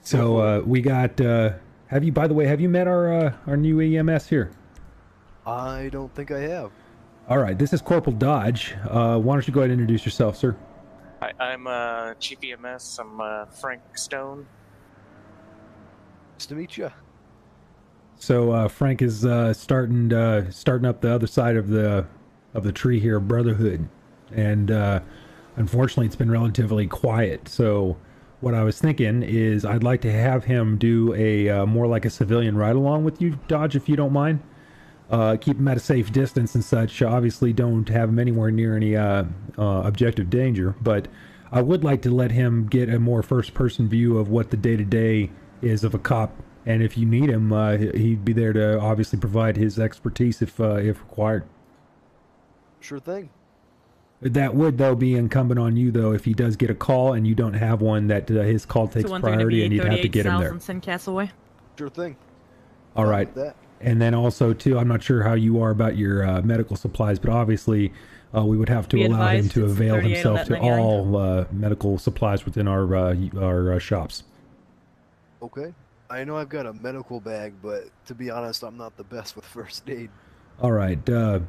S2: So uh, we got. Uh, have you, by the way, have you met our uh, our new EMS here?
S1: I don't think I have.
S2: All right, this is Corporal Dodge. Uh, why don't you go ahead and introduce yourself, sir?
S8: Hi, I'm uh, Chief EMS. I'm uh, Frank Stone.
S1: Nice to meet you.
S2: So uh, Frank is uh, starting uh, starting up the other side of the of the tree here, Brotherhood, and uh, unfortunately, it's been relatively quiet. So what I was thinking is I'd like to have him do a uh, more like a civilian ride along with you, Dodge, if you don't mind. Uh, keep him at a safe distance and such. Obviously, don't have him anywhere near any uh, uh, objective danger. But I would like to let him get a more first-person view of what the day-to-day is of a cop. And if you need him, uh, he'd be there to obviously provide his expertise if uh, if required.
S1: Sure thing.
S2: That would though be incumbent on you though if he does get a call and you don't have one that uh, his call takes
S5: one's gonna
S2: priority and you'd have to get him
S5: south
S2: there.
S5: and Sandcastle way.
S1: Sure thing.
S2: All
S1: Fine
S2: right.
S1: with that.
S2: And then also too, I'm not sure how you are about your uh, medical supplies, but obviously uh, we would have to
S5: Be
S2: allow him to avail himself to all uh, medical supplies within our uh, our uh, shops.
S1: Okay. I know I've got a medical bag, but to be honest, I'm not the best with first aid.
S2: All right, uh,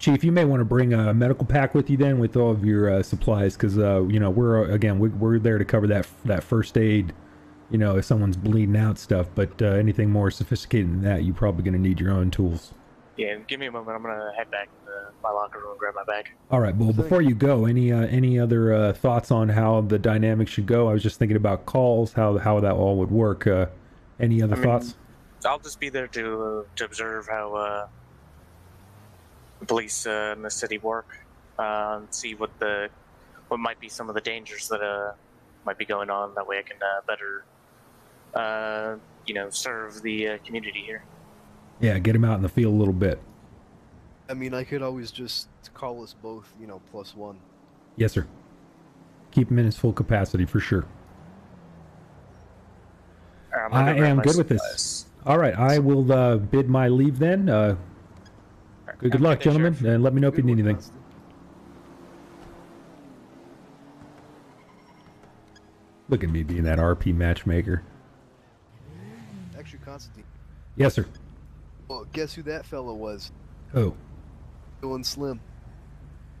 S2: Chief, you may want to bring a medical pack with you then with all of your uh, supplies, because uh, you know we're again we're, we're there to cover that that first aid. You know, if someone's bleeding out stuff, but uh, anything more sophisticated than that, you're probably going to need your own tools.
S8: Yeah, give me a moment. I'm gonna head back to my locker room and grab my bag.
S2: All right. Well, before you go, any uh, any other uh, thoughts on how the dynamic should go? I was just thinking about calls, how how that all would work. Uh, any other
S8: I mean,
S2: thoughts?
S8: I'll just be there to uh, to observe how uh, police uh, in the city work, uh, and see what the what might be some of the dangers that uh, might be going on. That way, I can uh, better, uh, you know, serve the uh, community here.
S2: Yeah, get him out in the field a little bit.
S1: I mean, I could always just call us both, you know, plus one.
S2: Yes, sir. Keep him in his full capacity for sure.
S8: I'm
S2: I am good with this. All right, I will uh, bid my leave then. Uh, good, good luck,
S8: day,
S2: gentlemen,
S8: Sheriff.
S2: and let me know if you need anything.
S1: Constance.
S2: Look at me being that RP matchmaker.
S1: Actually, Constantine.
S2: Yes, sir.
S1: Well, guess who that fella was?
S2: Oh,
S1: Dylan Slim.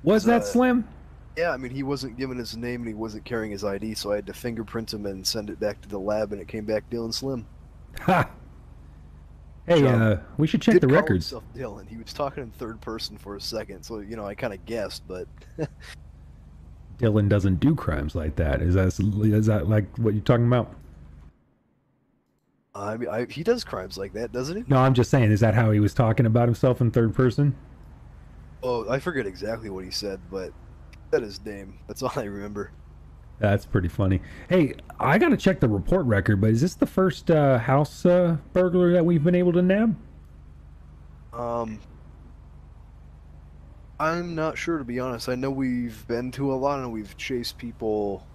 S2: was that
S1: Uh,
S2: Slim?
S1: Yeah, I mean, he wasn't giving his name and he wasn't carrying his ID, so I had to fingerprint him and send it back to the lab, and it came back Dylan Slim.
S2: Ha. Hey, uh, we should check
S1: Did
S2: the
S1: call
S2: records.
S1: himself Dylan. He was talking in third person for a second, so you know I kind of guessed, but
S2: Dylan doesn't do crimes like that. Is that is that like what you're talking about?
S1: I mean, I, he does crimes like that, doesn't he?
S2: No, I'm just saying. Is that how he was talking about himself in third person?
S1: Oh, I forget exactly what he said, but that is name. That's all I remember.
S2: That's pretty funny. Hey, I gotta check the report record, but is this the first uh, house uh, burglar that we've been able to nab?
S1: Um, I'm not sure to be honest. I know we've been to a lot and we've chased people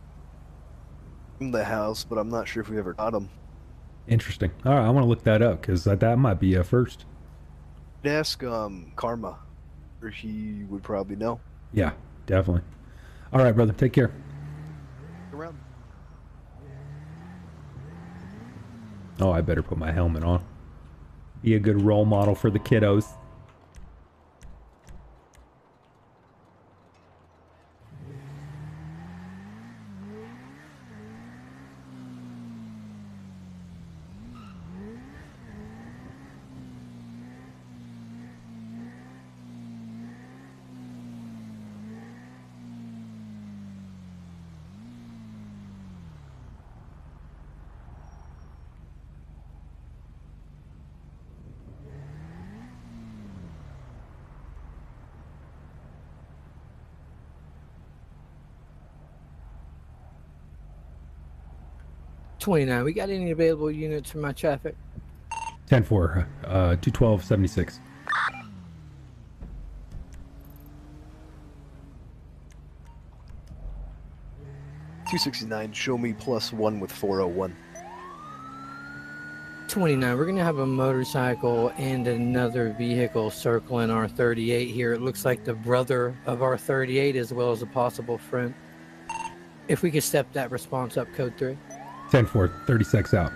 S1: in the house, but I'm not sure if we ever got them.
S2: Interesting. All right, I want to look that up because that, that might be a first.
S1: Ask um Karma, or he would probably know.
S2: Yeah, definitely. All right, brother. Take care.
S1: Around.
S2: Oh, I better put my helmet on. Be a good role model for the kiddos.
S7: Twenty nine. We got any available units for my traffic?
S2: 10 4, uh, 212 76.
S1: Two sixty nine. Show me plus one with four oh one.
S7: 29. We're going to have a motorcycle and another vehicle circling our 38 here. It looks like the brother of our 38 as well as a possible friend. If we could step that response up, code 3.
S2: 10 4, 36 out.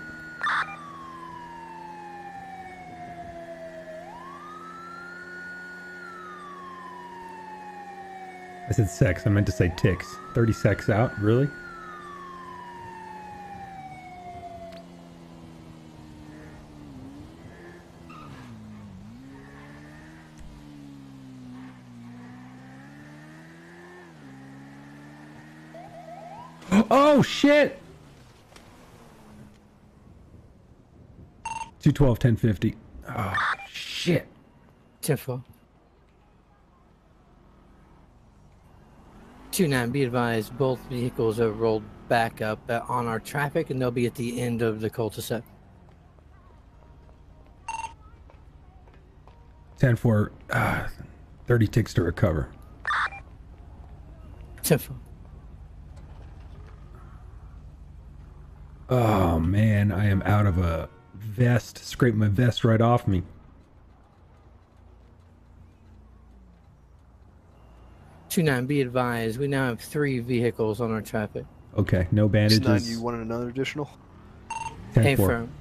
S2: I said sex. I meant to say ticks. 30 secs out. Really? Oh shit! 212 1050. Oh shit.
S7: 10 4. 29. Be advised, both vehicles have rolled back up uh, on our traffic and they'll be at the end of the cul-de-sac.
S2: 10 4. Uh, 30 ticks to recover.
S7: 10 4.
S2: Oh man, I am out of a vest. Scrape my vest right off me.
S7: Two nine. Be advised, we now have three vehicles on our traffic.
S2: Okay, no
S1: Nine.
S2: bandages.
S1: You want another additional?
S2: 10
S7: Hey,
S2: 4.
S7: firm.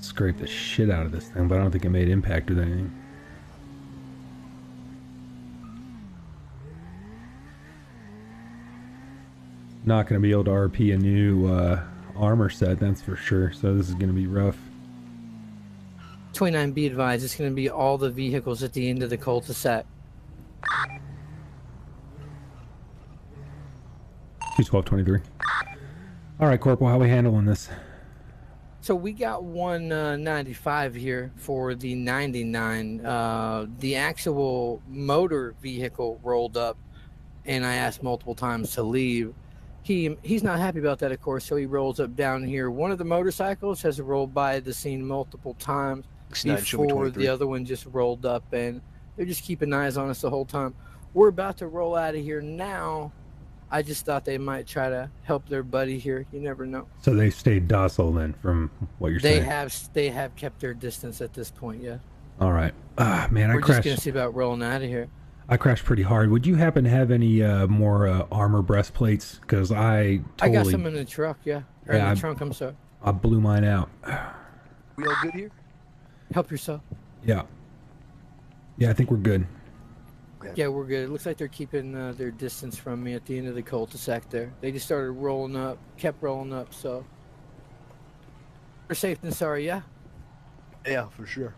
S2: Scrape the shit out of this thing, but I don't think it made impact with anything. Not going to be able to RP a new uh, armor set, that's for sure. So this is going to be rough.
S7: 29B advised, it's going to be all the vehicles at the end of the cul-de-sac.
S2: 21223. All right, Corporal, how we handling this?
S7: So we got one uh, 95 here for the 99. Uh, the actual motor vehicle rolled up, and I asked multiple times to leave. He he's not happy about that, of course. So he rolls up down here. One of the motorcycles has rolled by the scene multiple times
S1: 69,
S7: before the other one just rolled up, and they're just keeping eyes on us the whole time. We're about to roll out of here now. I just thought they might try to help their buddy here. You never know.
S2: So they stayed docile then, from what you're
S7: They
S2: saying.
S7: have they have kept their distance at this point. Yeah,
S2: All right. Ah, man, I
S7: we're just
S2: crashed.
S7: gonna see about rolling out of here.
S2: I crashed pretty hard. Would you happen to have any uh, more uh, armor breastplates? Because I totally,
S7: I got some in the truck, yeah. Or
S2: Yeah,
S7: in
S2: I-
S7: the trunk, I'm sorry.
S2: I blew mine out.
S1: We all good here?
S7: Help yourself.
S2: Yeah. Yeah, I think we're good.
S7: Yeah, we're good. It looks like they're keeping uh, their distance from me at the end of the cul-de-sac there. They just started rolling up, kept rolling up, so. We're safe than sorry, yeah?
S1: Yeah, for sure.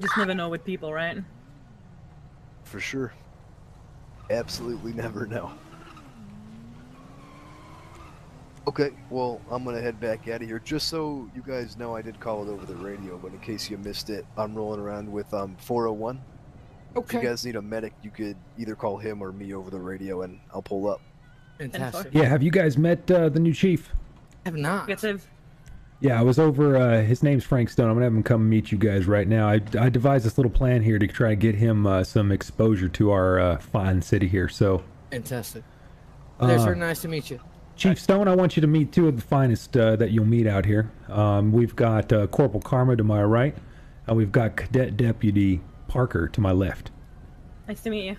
S5: Just never know with people, right?
S1: For sure. Absolutely never know. Okay, well, I'm gonna head back out of here. Just so you guys know, I did call it over the radio, but in case you missed it, I'm rolling around with um 401. Okay. If
S7: Okay.
S1: you guys need a medic, you could either call him or me over the radio, and I'll pull up.
S7: Fantastic.
S2: Yeah, have you guys met uh, the new chief?
S7: I have not.
S5: Negative.
S2: Yeah, I was over. Uh, his name's Frank Stone. I'm gonna have him come meet you guys right now. I, I devised this little plan here to try and get him uh, some exposure to our uh, fine city here. So,
S7: Fantastic. There's
S2: Uh,
S7: her. Nice to meet you.
S2: Chief Stone, I want you to meet two of the finest uh, that you'll meet out here. Um, we've got uh, Corporal Karma to my right, and we've got Cadet Deputy Parker to my left.
S5: Nice to meet you.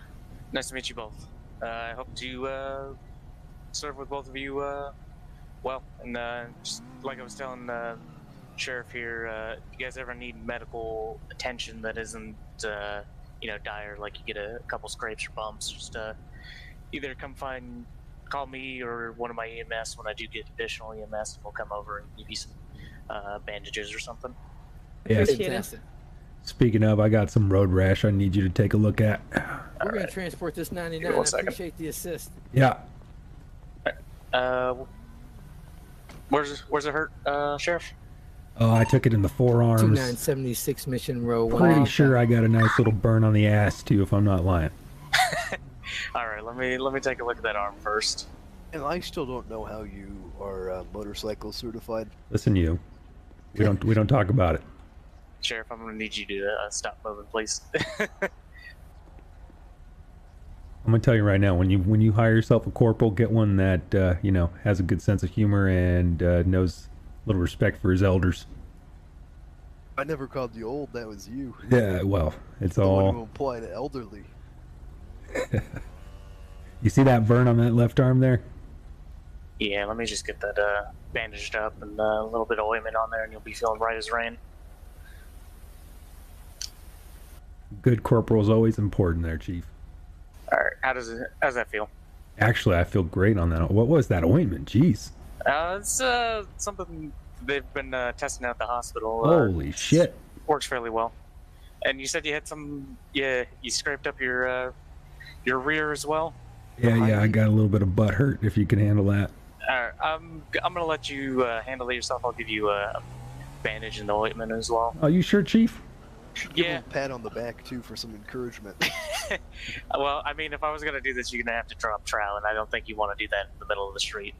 S8: Nice to meet you both. Uh, I hope to uh, serve with both of you uh, well. And uh, just like I was telling the Sheriff here, uh, if you guys ever need medical attention that isn't, uh, you know, dire, like you get a couple scrapes or bumps, just uh, either come find, call me or one of my EMS when I do get additional EMS, and we'll come over and give you some uh, bandages or something.
S2: Yes.
S7: Fantastic.
S2: Speaking of, I got some road rash. I need you to take a look at.
S7: We're going to transport this 99. I appreciate the assist.
S2: Yeah.
S8: Uh, where's where's it hurt, uh, Sheriff?
S2: Oh, I took it in the forearms.
S7: 2976 Mission Row 1.
S2: Pretty sure I got a nice little burn on the ass too, if I'm not lying.
S8: All right, let me let me take a look at that arm first.
S1: And I still don't know how you are uh, motorcycle certified.
S2: Listen, you. We don't we don't talk about it.
S8: Sheriff, I'm gonna need you to uh, stop moving, please.
S2: I'm gonna tell you right now, when you when you hire yourself a corporal, get one that uh, you know has a good sense of humor and uh, knows a little respect for his elders.
S1: I never called you old. That was you.
S2: Yeah, well, it's all
S1: The one who
S2: all.
S1: implied elderly.
S2: You see that burn on that left arm there?
S8: yeah, let me just get that uh, bandaged up and uh, a little bit of ointment on there, and you'll be feeling right as rain.
S2: Good corporal is always important there, chief.
S8: Right, how does it how does that feel?
S2: Actually, I feel great on that. What was that ointment? Jeez.
S8: Uh, it's uh, something they've been uh, testing out at the hospital. Uh,
S2: Holy shit.
S8: works fairly well. And you said you had some, yeah, you scraped up your uh, your rear as well.
S2: Yeah, yeah, I got a little bit of butt hurt if you can handle that.
S8: All right, I'm I'm gonna let you uh, handle it yourself. I'll give you a bandage and the ointment as well.
S2: Are you sure, chief?
S1: Should give
S8: Yeah.
S1: him a pat on the back too for some encouragement.
S8: Well, I mean, if I was gonna do this, you're gonna have to drop trow, and I don't think you want to do that in the middle of the street.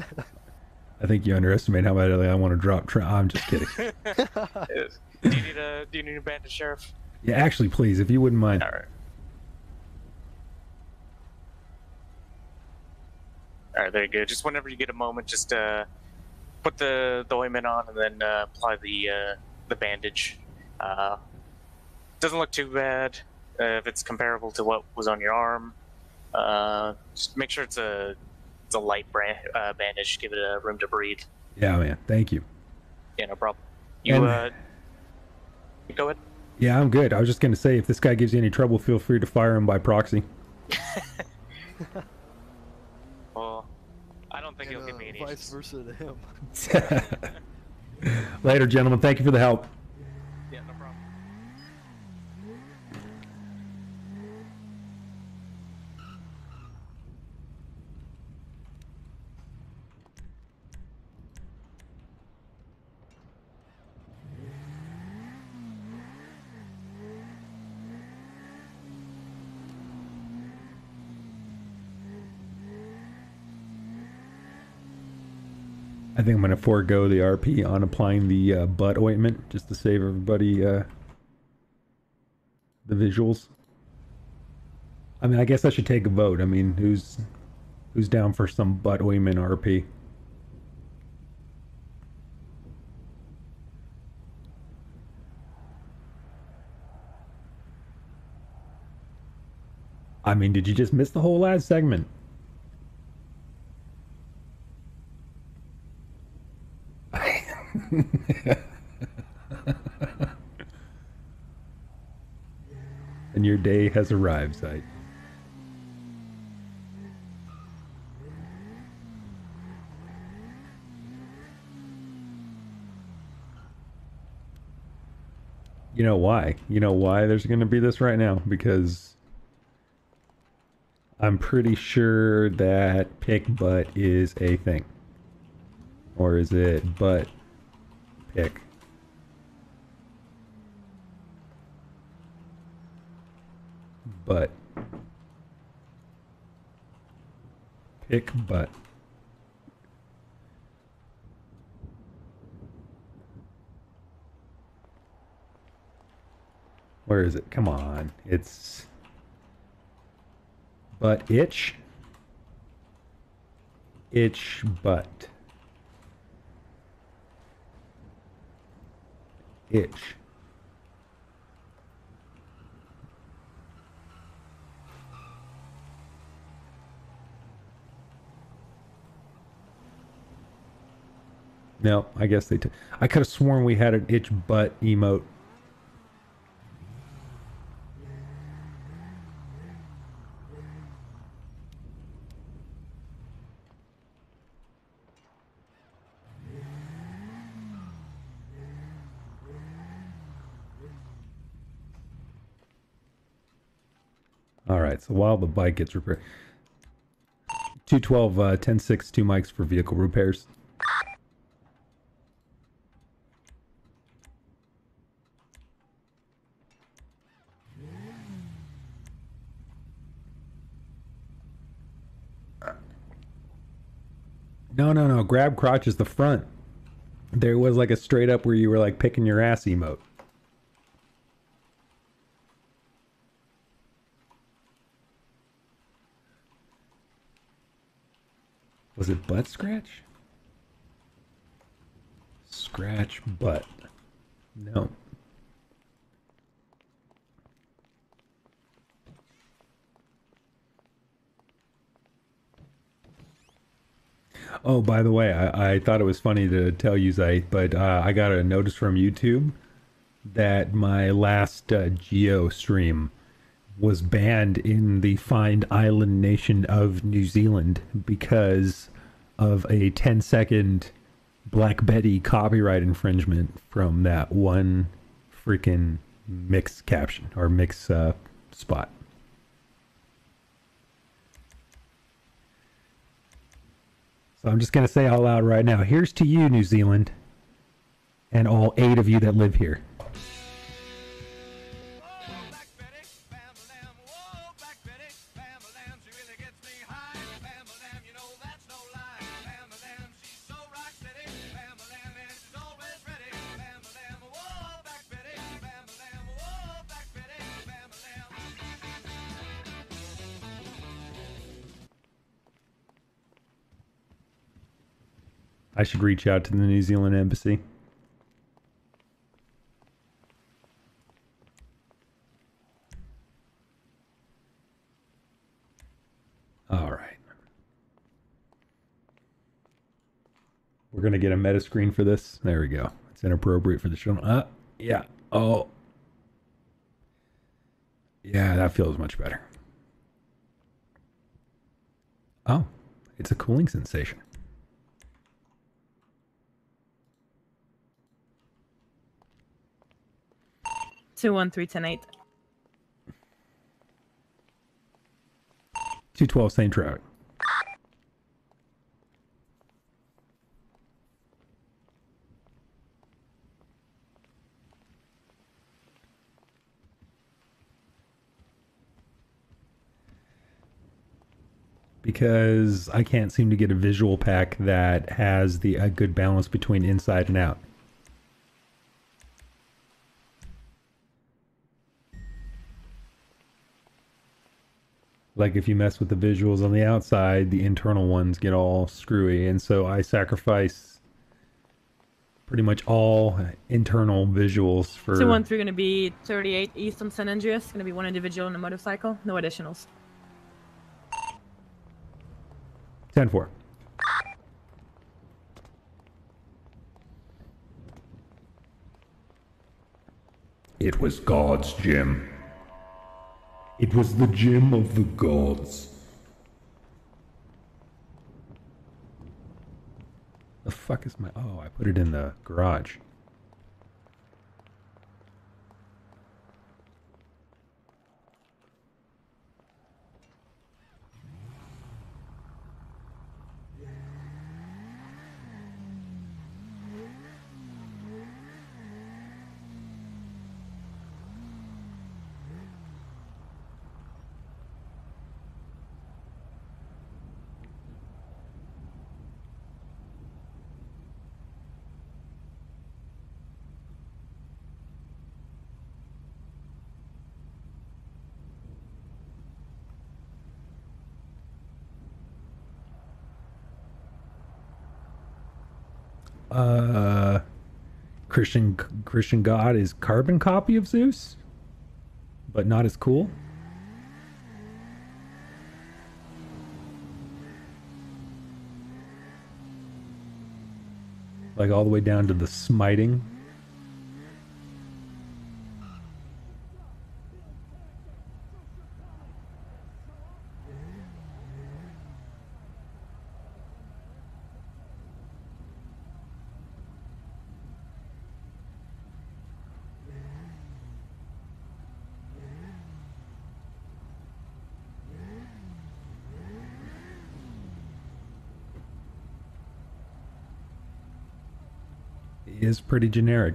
S2: I think you underestimate how badly I want to drop. Tra- I'm just kidding.
S8: Do you need a Do you need a bandage, sheriff?
S2: yeah, actually, please, if you wouldn't mind.
S8: All right. All right, there you go. Just whenever you get a moment, just uh, put the, the ointment on and then uh, apply the uh, the bandage. Uh, doesn't look too bad uh, if it's comparable to what was on your arm. Uh, just make sure it's a it's a light brand, uh, bandage. Give it a room to breathe.
S2: Yeah, man. Thank you.
S8: Yeah, no problem. You
S2: And-
S8: uh, go ahead.
S2: Yeah, I'm good. I was just gonna say, if this guy gives you any trouble, feel free to fire him by proxy.
S8: Well, I don't think
S1: and,
S8: he'll give me
S1: uh,
S8: any
S1: vice versa to him.
S2: Later, gentlemen. Thank you for the help. I think I'm going to forego the RP on applying the uh, butt ointment just to save everybody uh, the visuals. I mean, I guess I should take a vote. I mean, who's who's down for some butt ointment RP? I mean, did you just miss the whole last segment? and your day has arrived, Sight. You know why? You know why there's going to be this right now? Because I'm pretty sure that pick butt is a thing. Or is it butt pick? But. Pick butt. Where is it? Come on. It's butt itch. Itch butt. Itch. No, I guess they. I could have sworn we had an itch butt emote. All right, so while the bike gets repaired, 212, uh, 10 2 mics for vehicle repairs. No, no, no. Grab crotch is the front. There was like a straight up where you were like picking your ass emote. Was it butt scratch? Scratch butt. No. Oh, by the way, I, I thought it was funny to tell you, Zite, but uh, I got a notice from YouTube that my last uh, Gio stream was banned in the find island nation of New Zealand because of a 10 second Black Betty copyright infringement from that one freaking mix caption or mix uh, spot. So I'm just going to say out loud right now here's to you, New Zealand, and all eight of you that live here. I should reach out to the New Zealand embassy. All right. We're going to get a meta screen for this. There we go. It's inappropriate for the show. Uh, yeah. Oh. Yeah, that feels much better. Oh, it's a cooling sensation.
S5: Two one three ten eight.
S2: 212 same track. Because I can't seem to get a visual pack that has the a good balance between inside and out. like if you mess with the visuals on the outside, the internal ones get all screwy. And so I sacrifice pretty much all internal visuals for.
S5: So we're going to be 38 east on San Andreas. Going to be one individual in a motorcycle. No additionals.
S2: 10 4.
S11: It was God's, Jim. It was the gym of the gods.
S2: The fuck is my? Oh, I put it in the garage. Uh, Christian Christian God is carbon copy of Zeus, but not as cool. Like all the way down to the smiting. is pretty generic.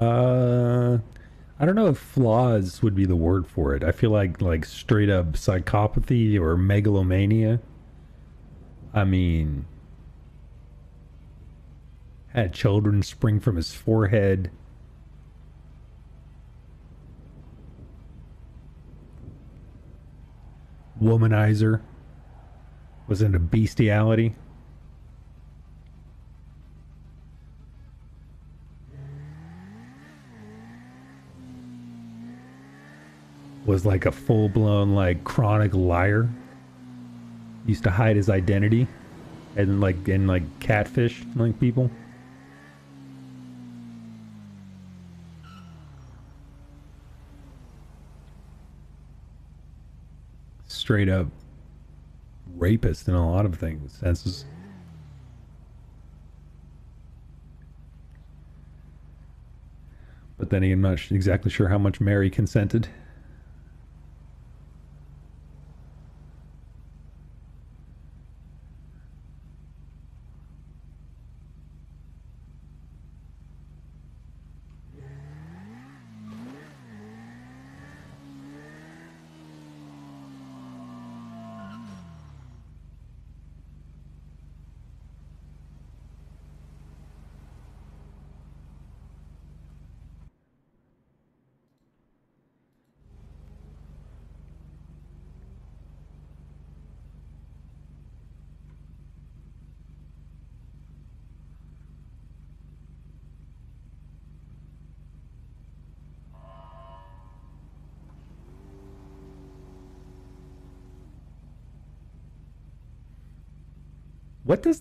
S2: Uh, I don't know if flaws would be the word for it. I feel like like straight up psychopathy or megalomania. I mean, had children spring from his forehead. Womanizer was into bestiality. Was like a full blown like chronic liar. Used to hide his identity and like and like catfish like people. Straight up rapist in a lot of things. But then I'm not exactly sure how much Mary consented.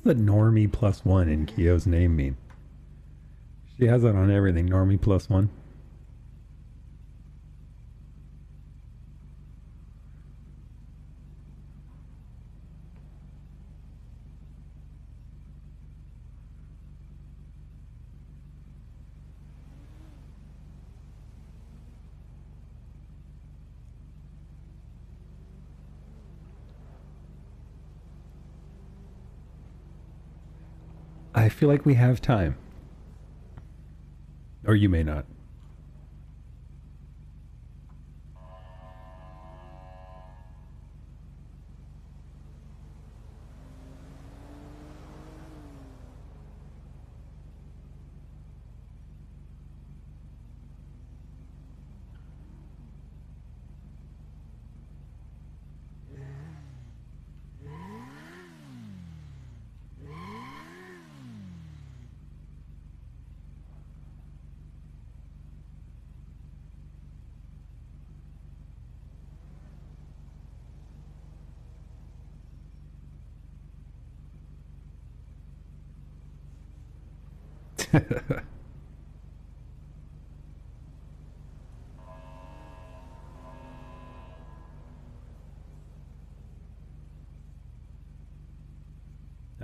S2: The normie plus one in Kyo's name mean? She has it on everything. Normie plus one. I feel like we have time. Or you may not.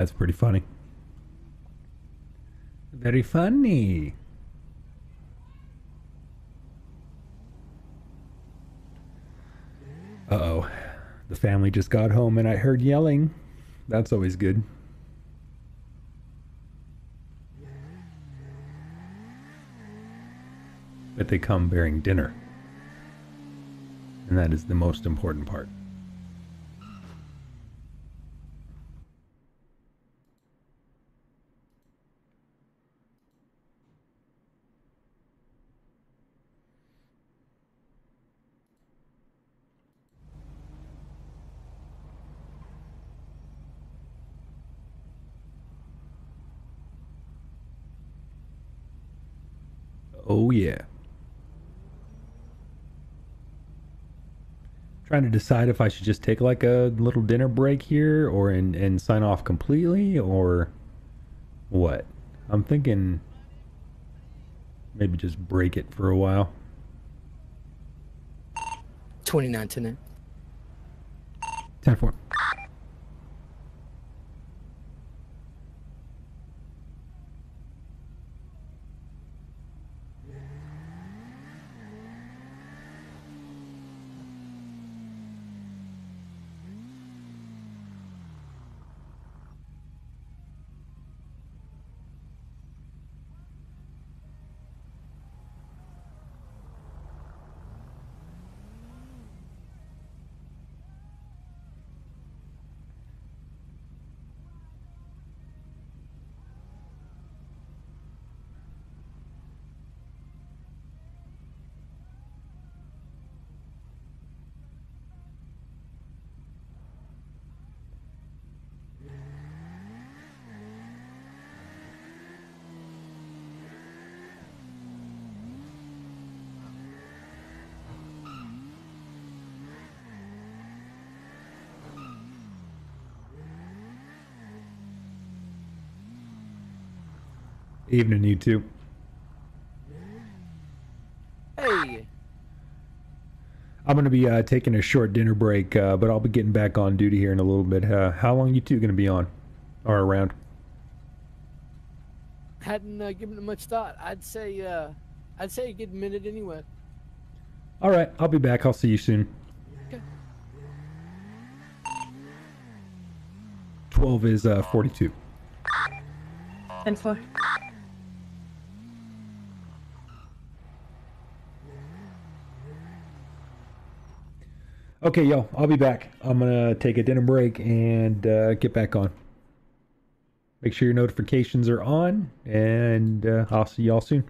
S2: That's pretty funny. Very funny. Uh oh. The family just got home and I heard yelling. That's always good. But they come bearing dinner. And that is the most important part. Oh yeah. Trying to decide if I should just take like a little dinner break here or and, and sign off completely or what. I'm thinking maybe just break it for a while.
S7: 29 to 9.
S2: 10 4. Evening, you two.
S7: Hey,
S2: I'm going to be uh, taking a short dinner break, uh, but I'll be getting back on duty here in a little bit. Uh, how long you two going to be on or around?
S7: hadn't uh, given it much thought. I'd say, uh, I'd say a good minute anyway.
S2: All right, I'll be back. I'll see you soon.
S7: Okay.
S2: 12 is uh, 42.
S5: 10
S2: Okay, yo, I'll be back. I'm going to take a dinner break and uh, get back on. Make sure your notifications are on, and uh, I'll see y'all soon.